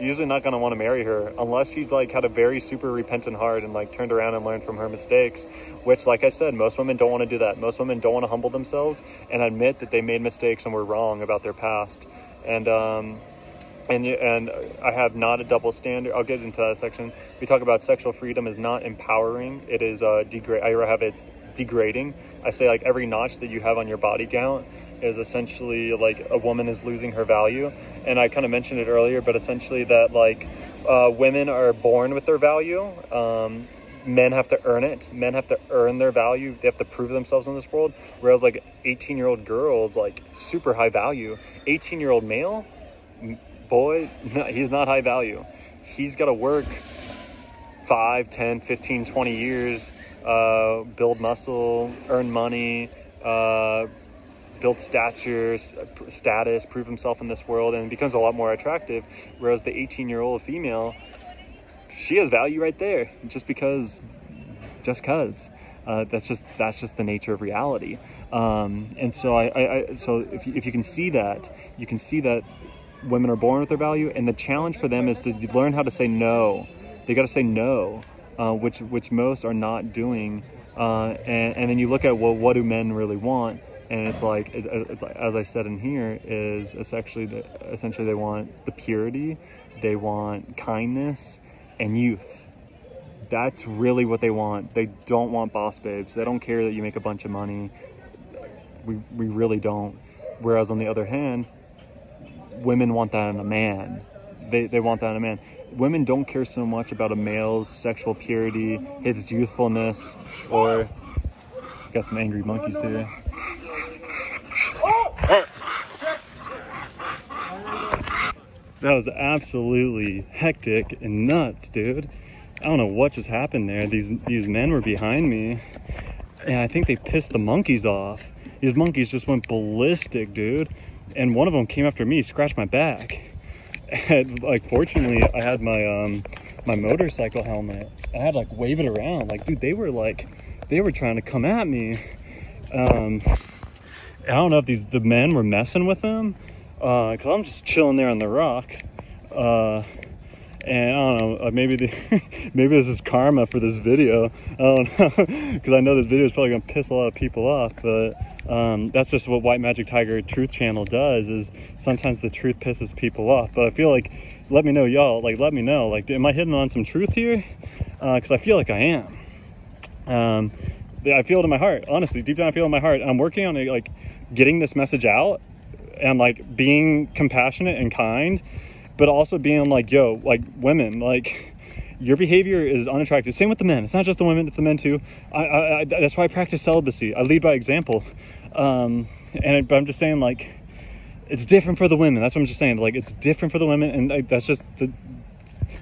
usually not gonna want to marry her unless she's like had a very super repentant heart and like turned around and learned from her mistakes which like i said most women don't want to do that. Most women don't want to humble themselves and admit that they made mistakes and were wrong about their past. And um and and I have not a double standard. I'll get into that section. We talk about sexual freedom is not empowering. It is uh, degrade. I have it's degrading. I say like every notch that you have on your body count is essentially like a woman is losing her value. And I kind of mentioned it earlier, but essentially that like uh, women are born with their value. Um, men have to earn it. Men have to earn their value. They have to prove themselves in this world. Whereas like 18 year old girls, like super high value. 18 year old male, boy, he's not high value. He's got to work 5, 10, 15, 20 years, uh, build muscle, earn money, uh, build stature, status, prove himself in this world, and becomes a lot more attractive. Whereas the 18 year old female, she has value right there just because just because uh, that's just that's just the nature of reality um, and so I, I, I so if you, if you can see that you can see that women are born with their value and the challenge for them is to learn how to say no they got to say no uh, which which most are not doing uh, and, and then you look at well what do men really want and it's like it, it's like as I said in here is essentially the, essentially they want the purity they want kindness and youth that's really what they want. They don't want boss babes. They don't care that you make a bunch of money. We, we really don't. Whereas on the other hand, women want that in a man. They, they want that in a man. Women don't care so much about a male's sexual purity, his youthfulness, or got some angry monkeys here. That was absolutely hectic and nuts, dude. I don't know what just happened there. These these men were behind me, and I think they pissed the monkeys off. These monkeys just went ballistic, dude. And one of them came after me, scratched my back. And like, fortunately, I had my um my motorcycle helmet. I had like wave it around. Like, dude, they were like, they were trying to come at me. Um, I don't know if these the men were messing with them, uh, cause I'm just chilling there on the rock. Uh, and I don't know, uh, maybe the, maybe this is karma for this video. I don't know, because I know this video is probably gonna piss a lot of people off. But um, that's just what White Magik Tiger Truth Channel does. Is sometimes the truth pisses people off. But I feel like, let me know, y'all. Like, let me know. Like, am I hitting on some truth here? Because I feel like I am. Um, I feel it in my heart. Honestly, deep down, I feel it in my heart. I'm working on it, like getting this message out and like being compassionate and kind but also being like, yo, like women, like your behavior is unattractive. Same with the men. It's not just the women; it's the men too. I, I, I that's why I practice celibacy. I lead by example. Um, and I, but I'm just saying, like, it's different for the women. That's what I'm just saying. Like, it's different for the women, and like, that's just the.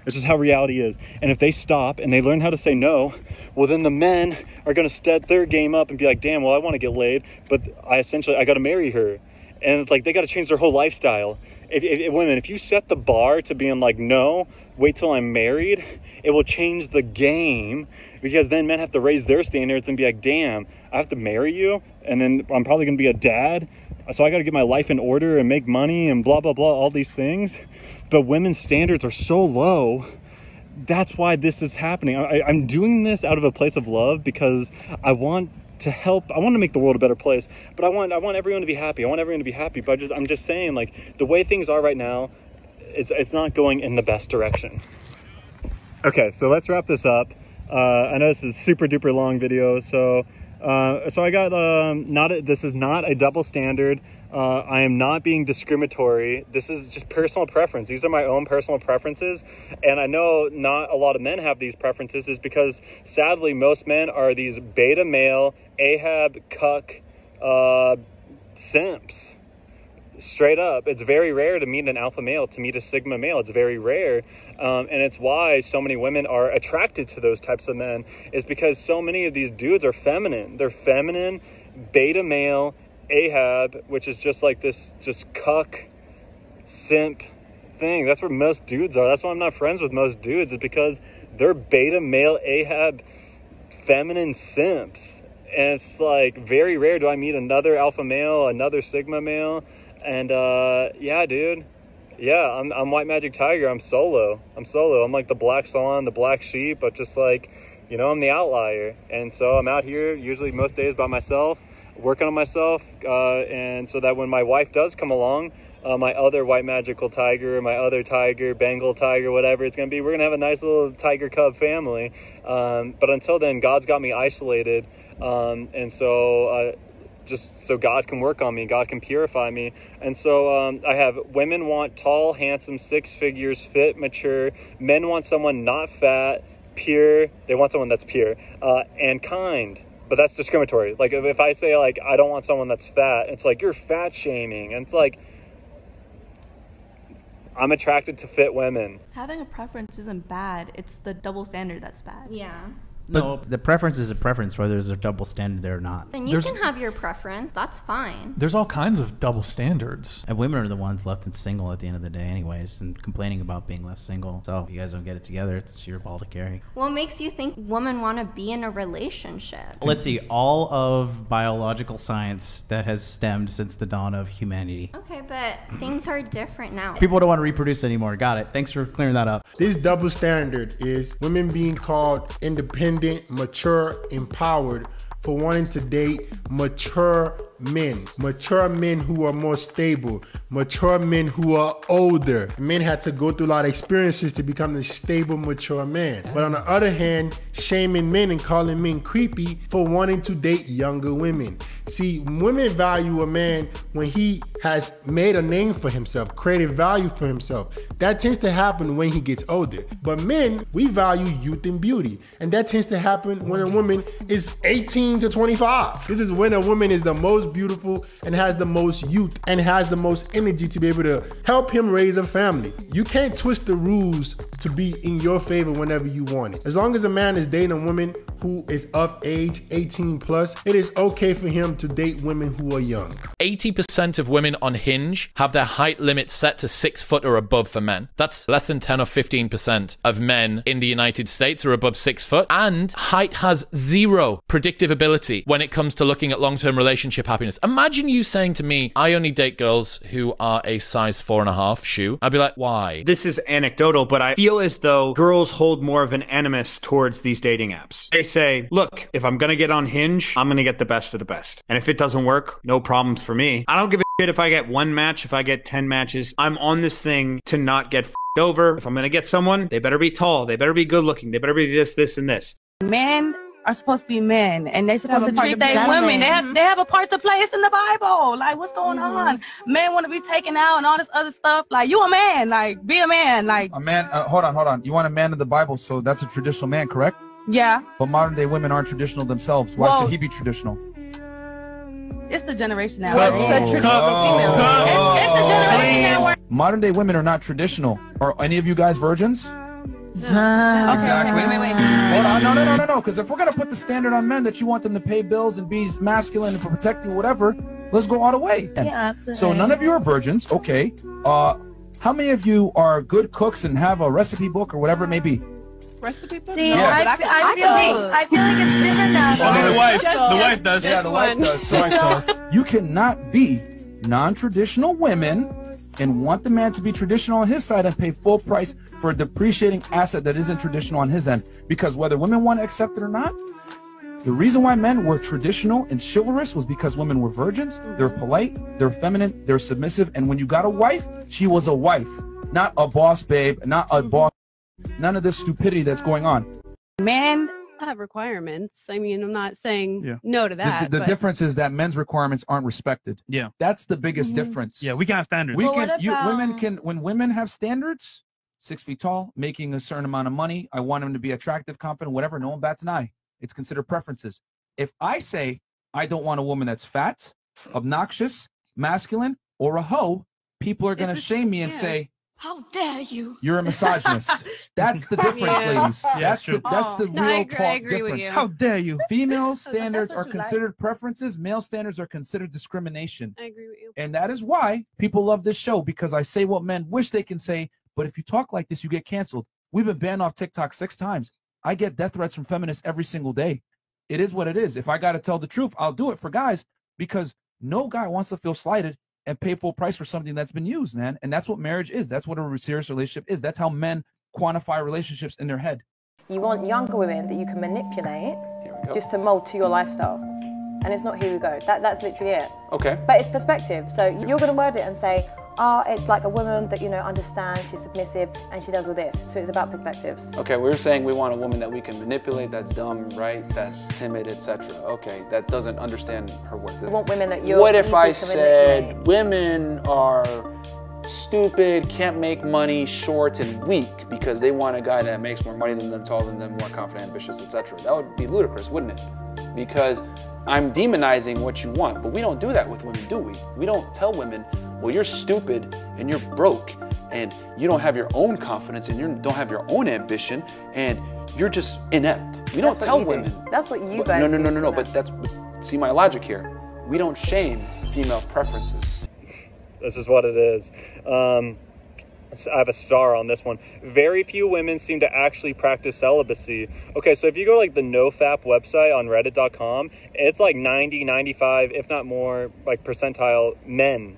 It's just how reality is. And if they stop and they learn how to say no, well, then the men are going to step their game up and be like, damn, well, I want to get laid, but I essentially, I got to marry her. And it's like, they got to change their whole lifestyle if, if, women, if you set the bar to being like, no, wait till I'm married, it will change the game because then men have to raise their standards and be like, damn, I have to marry you, and then I'm probably gonna be a dad, so I got to get my life in order and make money and blah blah blah, all these things. But women's standards are so low. That's why this is happening. I, I'm doing this out of a place of love because I want to help i want to make the world a better place but i want i want everyone to be happy. I want everyone to be happy but I just i'm just saying like the way things are right now it's it's not going in the best direction. Okay so let's wrap this up. Uh, i know this is super duper long video so uh, so i got um not a, this is not a double standard uh, I am not being discriminatory. This is just personal preference. These are my own personal preferences. And I know not a lot of men have these preferences is because sadly most men are these beta male, Ahab, cuck, uh, simps. Straight up. It's very rare to meet an alpha male, to meet a sigma male. It's very rare. Um, and it's why so many women are attracted to those types of men is because so many of these dudes are feminine. They're feminine, beta male, Ahab, which is just like this, just cuck, simp thing. That's where most dudes are. That's why I'm not friends with most dudes, is because they're beta male Ahab, feminine simps. And it's like very rare do I meet another alpha male, another sigma male. And uh, yeah, dude. Yeah, I'm, I'm White Magik Tiger. I'm solo. I'm solo. I'm like the black swan, the black sheep, but just like, you know, I'm the outlier. And so I'm out here usually most days by myself working on myself uh, and so that when my wife does come along uh, my other white magical tiger my other tiger bengal tiger whatever it's gonna be we're gonna have a nice little tiger cub family um, but until then god's got me isolated um, and so uh, just so god can work on me god can purify me and so um, i have women want tall handsome six figures fit mature men want someone not fat pure. They want someone that's pure uh, and kind. But that's discriminatory. Like if, if I say like I don't want someone that's fat, it's like you're fat shaming, and it's like I'm attracted to fit women. Having a preference isn't bad. It's the double standard that's bad. Yeah. No, the preference is a preference, whether there's a double standard there or not. And you There's- can have your preference. That's fine. There's all kinds of double standards. And women are the ones left in single at the end of the day, anyways, and complaining about being left single. So if you guys don't get it together, it's your ball to carry. What makes you think women want to be in a relationship? Let's see, all of biological science that has stemmed since the dawn of humanity. Okay, but things are different now. People don't want to reproduce anymore. Got it. Thanks for clearing that up. This double standard is women being called independent, mature, empowered for wanting to date mature men, mature men who are more stable, mature men who are older. Men had to go through a lot of experiences to become the stable, mature man. But on the other hand, shaming men and calling men creepy for wanting to date younger women. See, women value a man when he has made a name for himself, created value for himself. That tends to happen when he gets older. But men, we value youth and beauty. And that tends to happen when a woman is 18 to 25. This is when a woman is the most beautiful and has the most youth and has the most energy to be able to help him raise a family. You can't twist the rules to be in your favor whenever you want it. As long as a man is dating a woman who is of age 18 plus, it is okay for him to date women who are young. 80% of women on Hinge have their height limit set to six foot or above for men. That's less than 10 or 15% of men in the United States are above six foot. And height has zero predictive ability when it comes to looking at long term relationship. Imagine you saying to me, I only date girls who are a size four and a half shoe. I'd be like, why? This is anecdotal, but I feel as though girls hold more of an animus towards these dating apps. They say, look, if I'm going to get on Hinge, I'm going to get the best of the best. And if it doesn't work, no problems for me. I don't give a shit if I get one match, if I get 10 matches. I'm on this thing to not get f***ed over. If I'm going to get someone, they better be tall, they better be good looking, they better be this, this, and this. Men are supposed to be men, and they're supposed Have a to treat to their women. They have they have a part to play. It's in the Bible. Like, what's going on? Men want to be taken out and all this other stuff. Like, you a man. Like, be a man. Like, A man, uh, hold on, hold on. You want a man in the Bible, so that's a traditional man, correct? yeah, But modern day women aren't traditional themselves. Why Well- should he be traditional? it's the generation now. What's right? a traditional female? It's, it's the generation now. Modern day women are not traditional. Are any of you guys virgins? Okay, Exactly. wait, wait, wait. Hold on, no, no, no, no, no. Because if we're gonna put the standard on men that you want them to pay bills and be masculine and protect you, whatever, let's go all the way. Yeah, absolutely. So none of you are virgins. Okay. Uh, how many of you are good cooks and have a recipe book or whatever it may be? Recipe book? Yeah. No, I, I, I, feel I can like I feel like it's different now. Well, the wife- the wife does. Yeah, the wife does. So I does. You cannot be non-traditional women and want the man to be traditional on his side and pay full price for a depreciating asset that isn't traditional on his end. Because whether women want to accept it or not, the reason why men were traditional and chivalrous was because women were virgins. They're polite, they're feminine, they're submissive, and when you got a wife, she was a wife, not a boss babe, not a boss. None of this stupidity that's going on. Men have requirements. I mean, I'm not saying Yeah. no to that. The, the but- difference is that men's requirements aren't respected. Yeah. That's the biggest Mhm. difference. Yeah, we can have standards. We Well, can what you women can when women have standards, six feet tall, making a certain amount of money, I want him to be attractive, confident, whatever, no one bats an eye. It's considered preferences. If I say I don't want a woman that's fat, obnoxious, masculine, or a hoe, people are gonna shame me and yeah. say, How dare you? You're a misogynist. That's the difference, Yeah. ladies. Yeah, that's true. the that's the Oh, no, real I agree- I talk agree difference. How dare you? Female standards are what you like. considered preferences. Male standards are considered discrimination. I agree with you. And that is why people love this show because I say what men wish they can say, but if you talk like this, you get canceled. We've been banned off TikTok six times. I get death threats from feminists every single day. It is what it is. If I got to tell the truth, I'll do it for guys because no guy wants to feel slighted and pay full price for something that's been used, man. And that's what marriage is. That's what a serious relationship is. That's how men quantify relationships in their head. You want younger women that you can manipulate just to mold to your lifestyle. And it's not here we go. That, that's literally it. Okay. But it's perspective. So you're going to word it and say, oh, it's like a woman that, you know, understands, she's submissive, and she does all this. So it's about perspectives. Okay, we are saying we want a woman that we can manipulate, that's dumb, right? That's timid, etc. Okay, that doesn't understand her worth. We want women that you're What if I said women are stupid, can't make money, short, and weak because they want a guy that makes more money than them, taller than them, more confident, ambitious, etc. That would be ludicrous, wouldn't it? Because I'm demonizing what you want, but we don't do that with women, do we? We don't tell women, well, you're stupid and you're broke and you don't have your own confidence and you don't have your own ambition and you're just inept. We don't tell you do. women. That's what you But- guys No, no, no, no, no. But that's see my logic here. We don't shame female preferences. This is what it is. Um, I have a star on this one. Very few women seem to actually practice celibacy. Okay, so if you go to like the NoFap website on reddit.com, it's like 90, 95, if not more, like percentile men.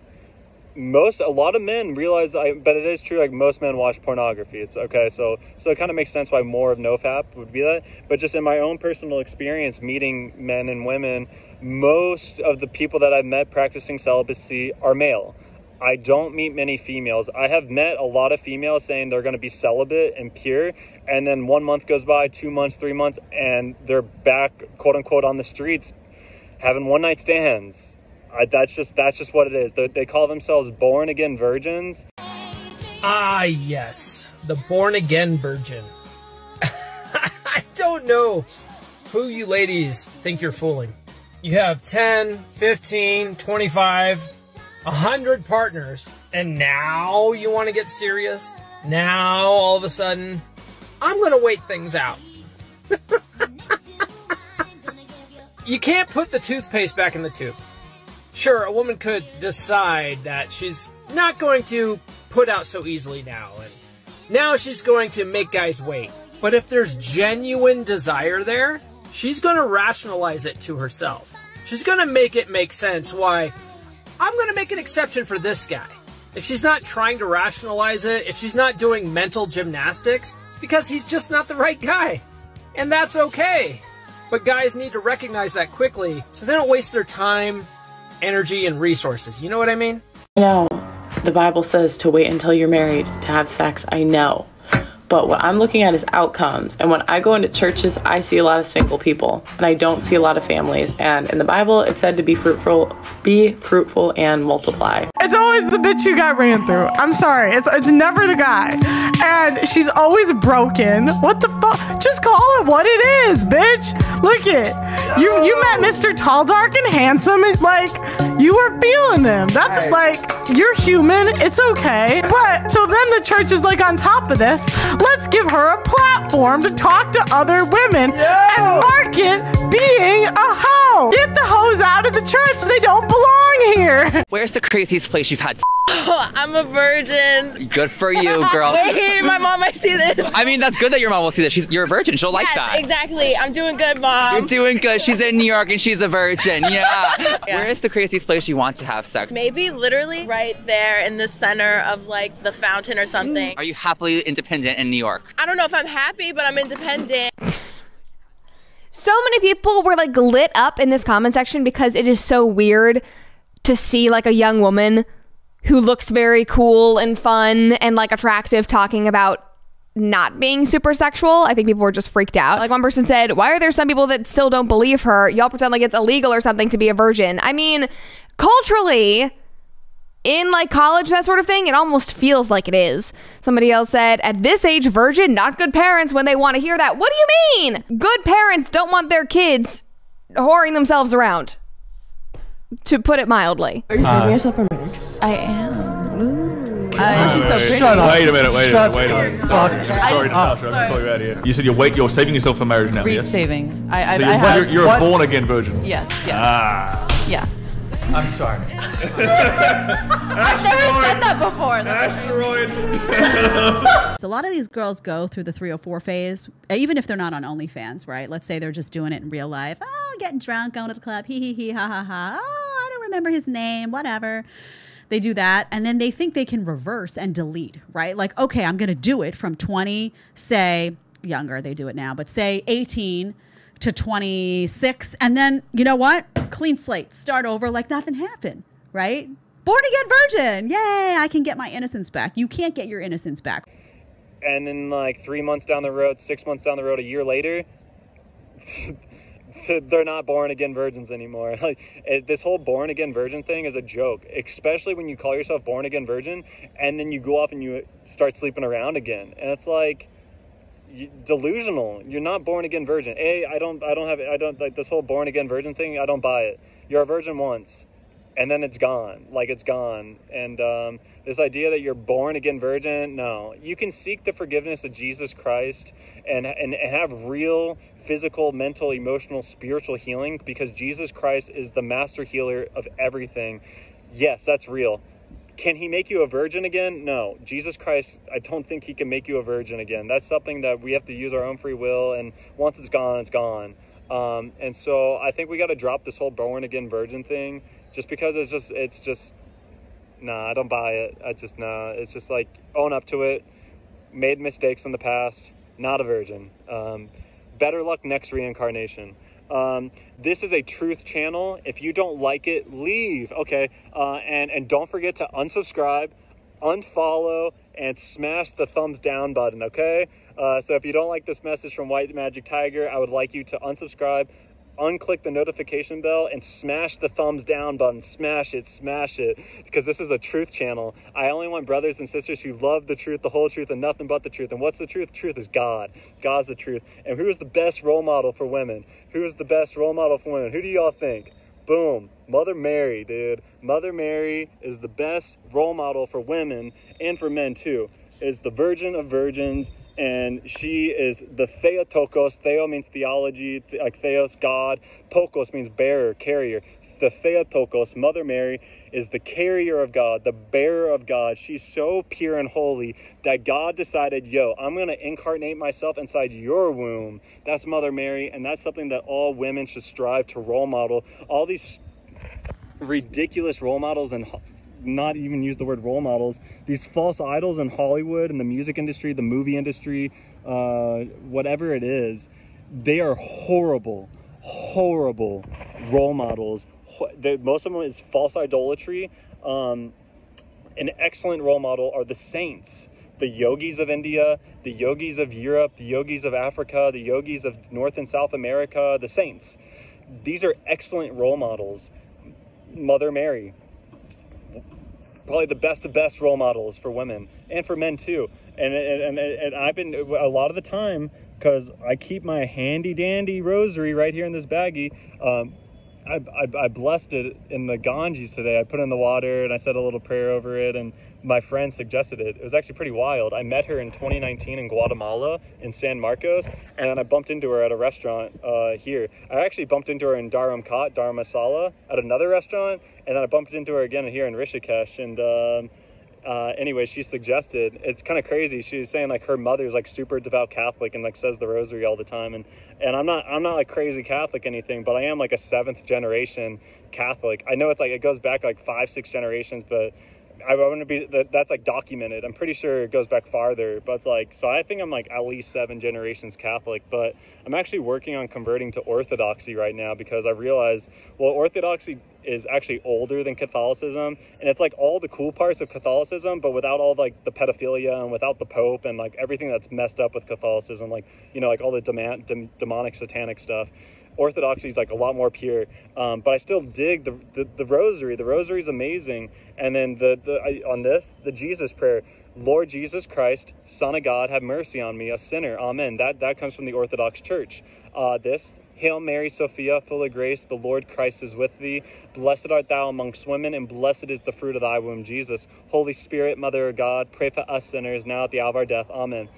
Most, a lot of men realize, I, but it is true, like most men watch pornography. It's okay, so so it kind of makes sense why more of NoFap would be that. But just in my own personal experience meeting men and women, most of the people that I've met practicing celibacy are male. I don't meet many females. I have met a lot of females saying they're going to be celibate and pure, and then one month goes by, two months, three months, and they're back, quote unquote, on the streets, having one night stands. I, that's just that's just what it is. They, they call themselves born again virgins. Ah, yes, the born again virgin. I don't know who you ladies think you're fooling. You have 10, 15, 25, 100 partners, and now you want to get serious? Now, all of a sudden, I'm going to wait things out. you can't put the toothpaste back in the tube. Sure, a woman could decide that she's not going to put out so easily now, and now she's going to make guys wait. But if there's genuine desire there, she's going to rationalize it to herself. She's going to make it make sense why I'm going to make an exception for this guy. If she's not trying to rationalize it, if she's not doing mental gymnastics, it's because he's just not the right guy. And that's okay. But guys need to recognize that quickly so they don't waste their time, energy, and resources. You know what I mean? I know the Bible says to wait until you're married to have sex. I know. But what I'm looking at is outcomes. And when I go into churches, I see a lot of single people and I don't see a lot of families. And in the Bible, it said to be fruitful, be fruitful and multiply. It's always the bitch who got ran through. I'm sorry. It's it's never the guy. And she's always broken. What the fuck? Just call it what it is, bitch. Look it. You you met Mr. Tall, Dark, and Handsome. Like you were feeling him. That's like you're human. It's okay. But so then the church is like on top of this. Let's give her a platform to talk to other women and market being a hoe. Get the hoes out of the church. They don't belong here. Where's the craziest place you've had? Oh, I'm a virgin. Good for you, girl. Wait, my mom might see this. I mean, that's good that your mom will see that. She's, you're a virgin. She'll like that. exactly. I'm doing good, mom. You're doing good. She's in New York and she's a virgin. Yeah. Yeah. Where is the craziest place you want to have sex? Maybe literally right there in the center of like the fountain or something. Are you happily independent in New York? I don't know if I'm happy, but I'm independent. So many people were like lit up in this comment section because it is so weird to see like a young woman who looks very cool and fun and like attractive talking about not being super sexual. I think people were just freaked out. Like one person said, Why are there some people that still don't believe her? Y'all pretend like it's illegal or something to be a virgin. I mean, culturally, in like college, that sort of thing, it almost feels like it is. Somebody else said, At this age, virgin, not good parents when they want to hear that. What do you mean? Good parents don't want their kids whoring themselves around. To put it mildly. Are you saving yourself for marriage? I am. Uh, she's so pretty. Shut up. Wait a minute, wait a minute, wait a minute. up. Sorry, I- sorry, Natasha, Sorry. I'm pull you out of here. You said you're wait, you're saving yourself for marriage now. yes? Resaving. I, I, So you're, have. you're, you're a born again virgin. Yes, yes. Ah. Yeah. I'm sorry. I've never said that before. Asteroid. so a lot of these girls go through the 304 phase, even if they're not on OnlyFans, right? Let's say they're just doing it in real life. Oh, getting drunk, going to the club, hee hee hee, ha ha ha. Oh, I don't remember his name, whatever. They do that, and then they think they can reverse and delete, right? Like, okay, I'm going to do it from 20, say younger, they do it now, but say 18 to 26, and then you know what? Clean slate, start over like nothing happened, right? Born again virgin, yay! I can get my innocence back. You can't get your innocence back. and then like three months down the road, six months down the road, a year later, they're not born again virgins anymore. Like this whole born again virgin thing is a joke, especially when you call yourself born again virgin and then you go off and you start sleeping around again, and it's like delusional. You're not born again virgin. A, I don't, I don't have, I don't like this whole born again virgin thing. I don't buy it. You're a virgin once, and then it's gone. Like it's gone. And um, this idea that you're born again virgin, no. You can seek the forgiveness of Jesus Christ and and, and have real physical, mental, emotional, spiritual healing because Jesus Christ is the master healer of everything. Yes, that's real. Can he make you a virgin again? No. Jesus Christ, I don't think he can make you a virgin again. That's something that we have to use our own free will, and once it's gone, it's gone. Um, and so I think we got to drop this whole born again virgin thing, just because it's just it's just nah. I don't buy it. I just nah. It's just like own up to it. Made mistakes in the past. Not a virgin. Um, better luck next reincarnation. Um, this is a truth channel. If you don't like it, leave. Okay. Uh, and, and don't forget to unsubscribe, unfollow, and smash the thumbs down button. Okay. Uh, so if you don't like this message from White Magik Tiger, I would like you to unsubscribe, unclick the notification bell, and smash the thumbs down button. Smash it, smash it, because this is a truth channel. I only want brothers and sisters who love the truth, the whole truth, and nothing but the truth. And what's the truth? Truth is God. God's the truth. And who is the best role model for women? Who is the best role model for women? Who do y'all think? Boom. Mother Mary, dude. Mother Mary is the best role model for women and for men too. Is the virgin of virgins and she is the Theotokos. Theo means theology, th- like Theos, God. Tokos means bearer, carrier. The Theotokos, Mother Mary, is the carrier of God, the bearer of God. She's so pure and holy that God decided, yo, I'm going to incarnate myself inside your womb. That's Mother Mary, and that's something that all women should strive to role model. All these ridiculous role models and not even use the word role models these false idols in hollywood and the music industry the movie industry uh, whatever it is they are horrible horrible role models. Most of them is false idolatry. Um, an excellent role model are the saints the yogis of india the yogis of europe the yogis of africa the yogis of north and south america the saints. These are excellent role models. Mother mary probably the best of best role models for women and for men too. And and, and, and I've been a lot of the time because I keep my handy dandy rosary right here in this baggie. Um, I, I, I blessed it in the Ganges today. I put it in the water and I said a little prayer over it. And my friend suggested it. It was actually pretty wild. I met her in 2019 in Guatemala in San Marcos, and then I bumped into her at a restaurant uh, here. I actually bumped into her in Dharamkot, Dharmasala, at another restaurant, and then I bumped into her again here in Rishikesh. And um, uh, anyway, she suggested it's kind of crazy. She was saying like her mother's like super devout Catholic and like says the rosary all the time. And and I'm not I'm not like crazy Catholic anything, but I am like a seventh generation Catholic. I know it's like it goes back like five six generations, but I want to be that, that's like documented. I'm pretty sure it goes back farther, but it's like so. I think I'm like at least seven generations Catholic, but I'm actually working on converting to Orthodoxy right now because I realized well, Orthodoxy is actually older than Catholicism, and it's like all the cool parts of Catholicism, but without all like the pedophilia and without the Pope and like everything that's messed up with Catholicism, like you know like all the dem- demonic satanic stuff. Orthodoxy is like a lot more pure, um, but I still dig the, the, the rosary. The rosary is amazing. And then the, the I, on this, the Jesus prayer, Lord Jesus Christ, Son of God, have mercy on me, a sinner. Amen. That that comes from the Orthodox Church. Uh, this Hail Mary, Sophia, full of grace, the Lord Christ is with thee. Blessed art thou amongst women, and blessed is the fruit of thy womb, Jesus. Holy Spirit, Mother of God, pray for us sinners now at the hour of our death. Amen.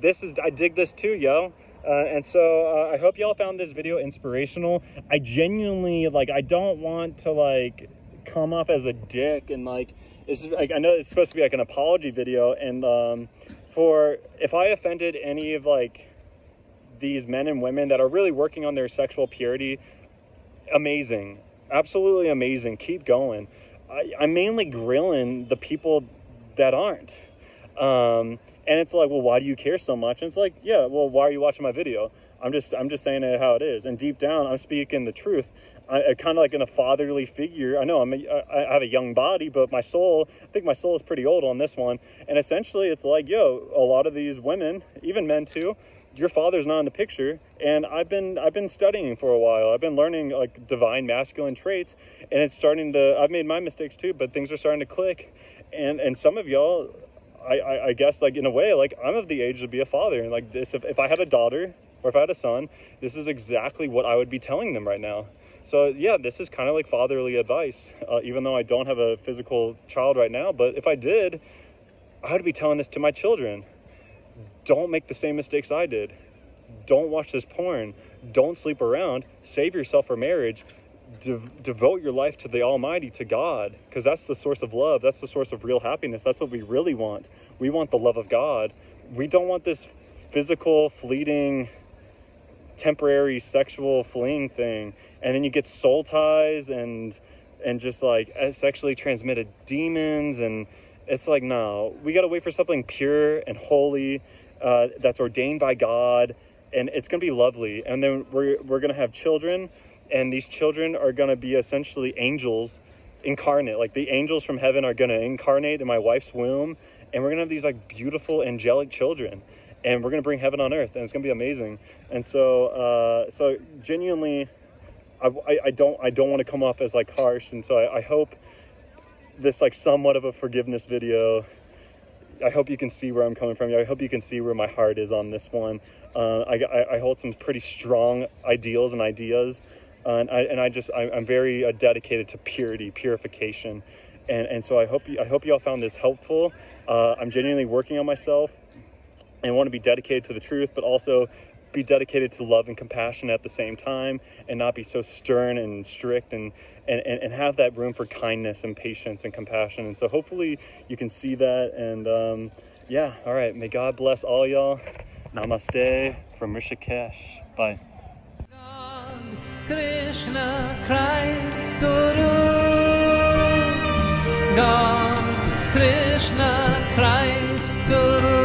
This is I dig this too, yo. Uh, and so uh, I hope y'all found this video inspirational. I genuinely like. I don't want to like come off as a dick and like. It's like I know it's supposed to be like an apology video, and um, for if I offended any of like these men and women that are really working on their sexual purity, amazing, absolutely amazing. Keep going. I, I'm mainly grilling the people that aren't. Um, and it's like, well, why do you care so much? And it's like, yeah, well, why are you watching my video? I'm just, I'm just saying it how it is. And deep down, I'm speaking the truth. I, I kind of like in a fatherly figure. I know I'm, a, I have a young body, but my soul, I think my soul is pretty old on this one. And essentially, it's like, yo, a lot of these women, even men too, your father's not in the picture and i've been i've been studying for a while i've been learning like divine masculine traits and it's starting to i've made my mistakes too but things are starting to click and and some of y'all i i, I guess like in a way like i'm of the age to be a father and like this if, if i had a daughter or if i had a son this is exactly what i would be telling them right now so yeah this is kind of like fatherly advice uh, even though i don't have a physical child right now but if i did i would be telling this to my children don't make the same mistakes I did. Don't watch this porn. Don't sleep around. Save yourself for marriage. De- devote your life to the Almighty, to God, because that's the source of love. That's the source of real happiness. That's what we really want. We want the love of God. We don't want this physical, fleeting, temporary sexual fleeing thing. And then you get soul ties and and just like sexually transmitted demons and it's like no we got to wait for something pure and holy uh, that's ordained by god and it's going to be lovely and then we're, we're going to have children and these children are going to be essentially angels incarnate like the angels from heaven are going to incarnate in my wife's womb and we're going to have these like beautiful angelic children and we're going to bring heaven on earth and it's going to be amazing and so uh, so genuinely I, I, I don't i don't want to come off as like harsh and so I, I hope this like somewhat of a forgiveness video. I hope you can see where I'm coming from. I hope you can see where my heart is on this one. Uh, I, I, I, hold some pretty strong ideals and ideas, and, I, and I just I, am very uh, dedicated to purity, purification, and and so I hope you, I hope you all found this helpful. Uh, I'm genuinely working on myself, and want to be dedicated to the truth, but also be dedicated to love and compassion at the same time and not be so stern and strict and, and, and, have that room for kindness and patience and compassion. And so hopefully you can see that. And um, yeah, all right. May God bless all y'all. Namaste from Rishikesh. Bye. Krishna Christ Guru. God Krishna Christ Guru.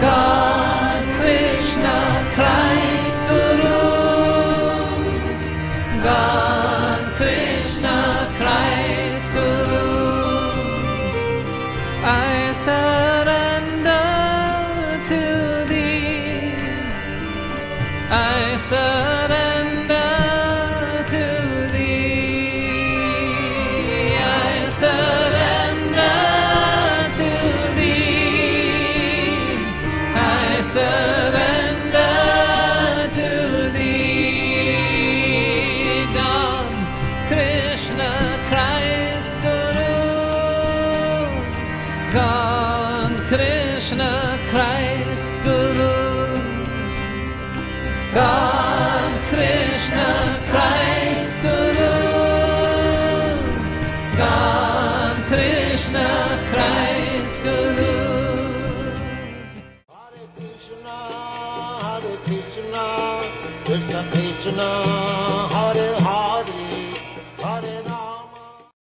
God Krishna Christ Guru. God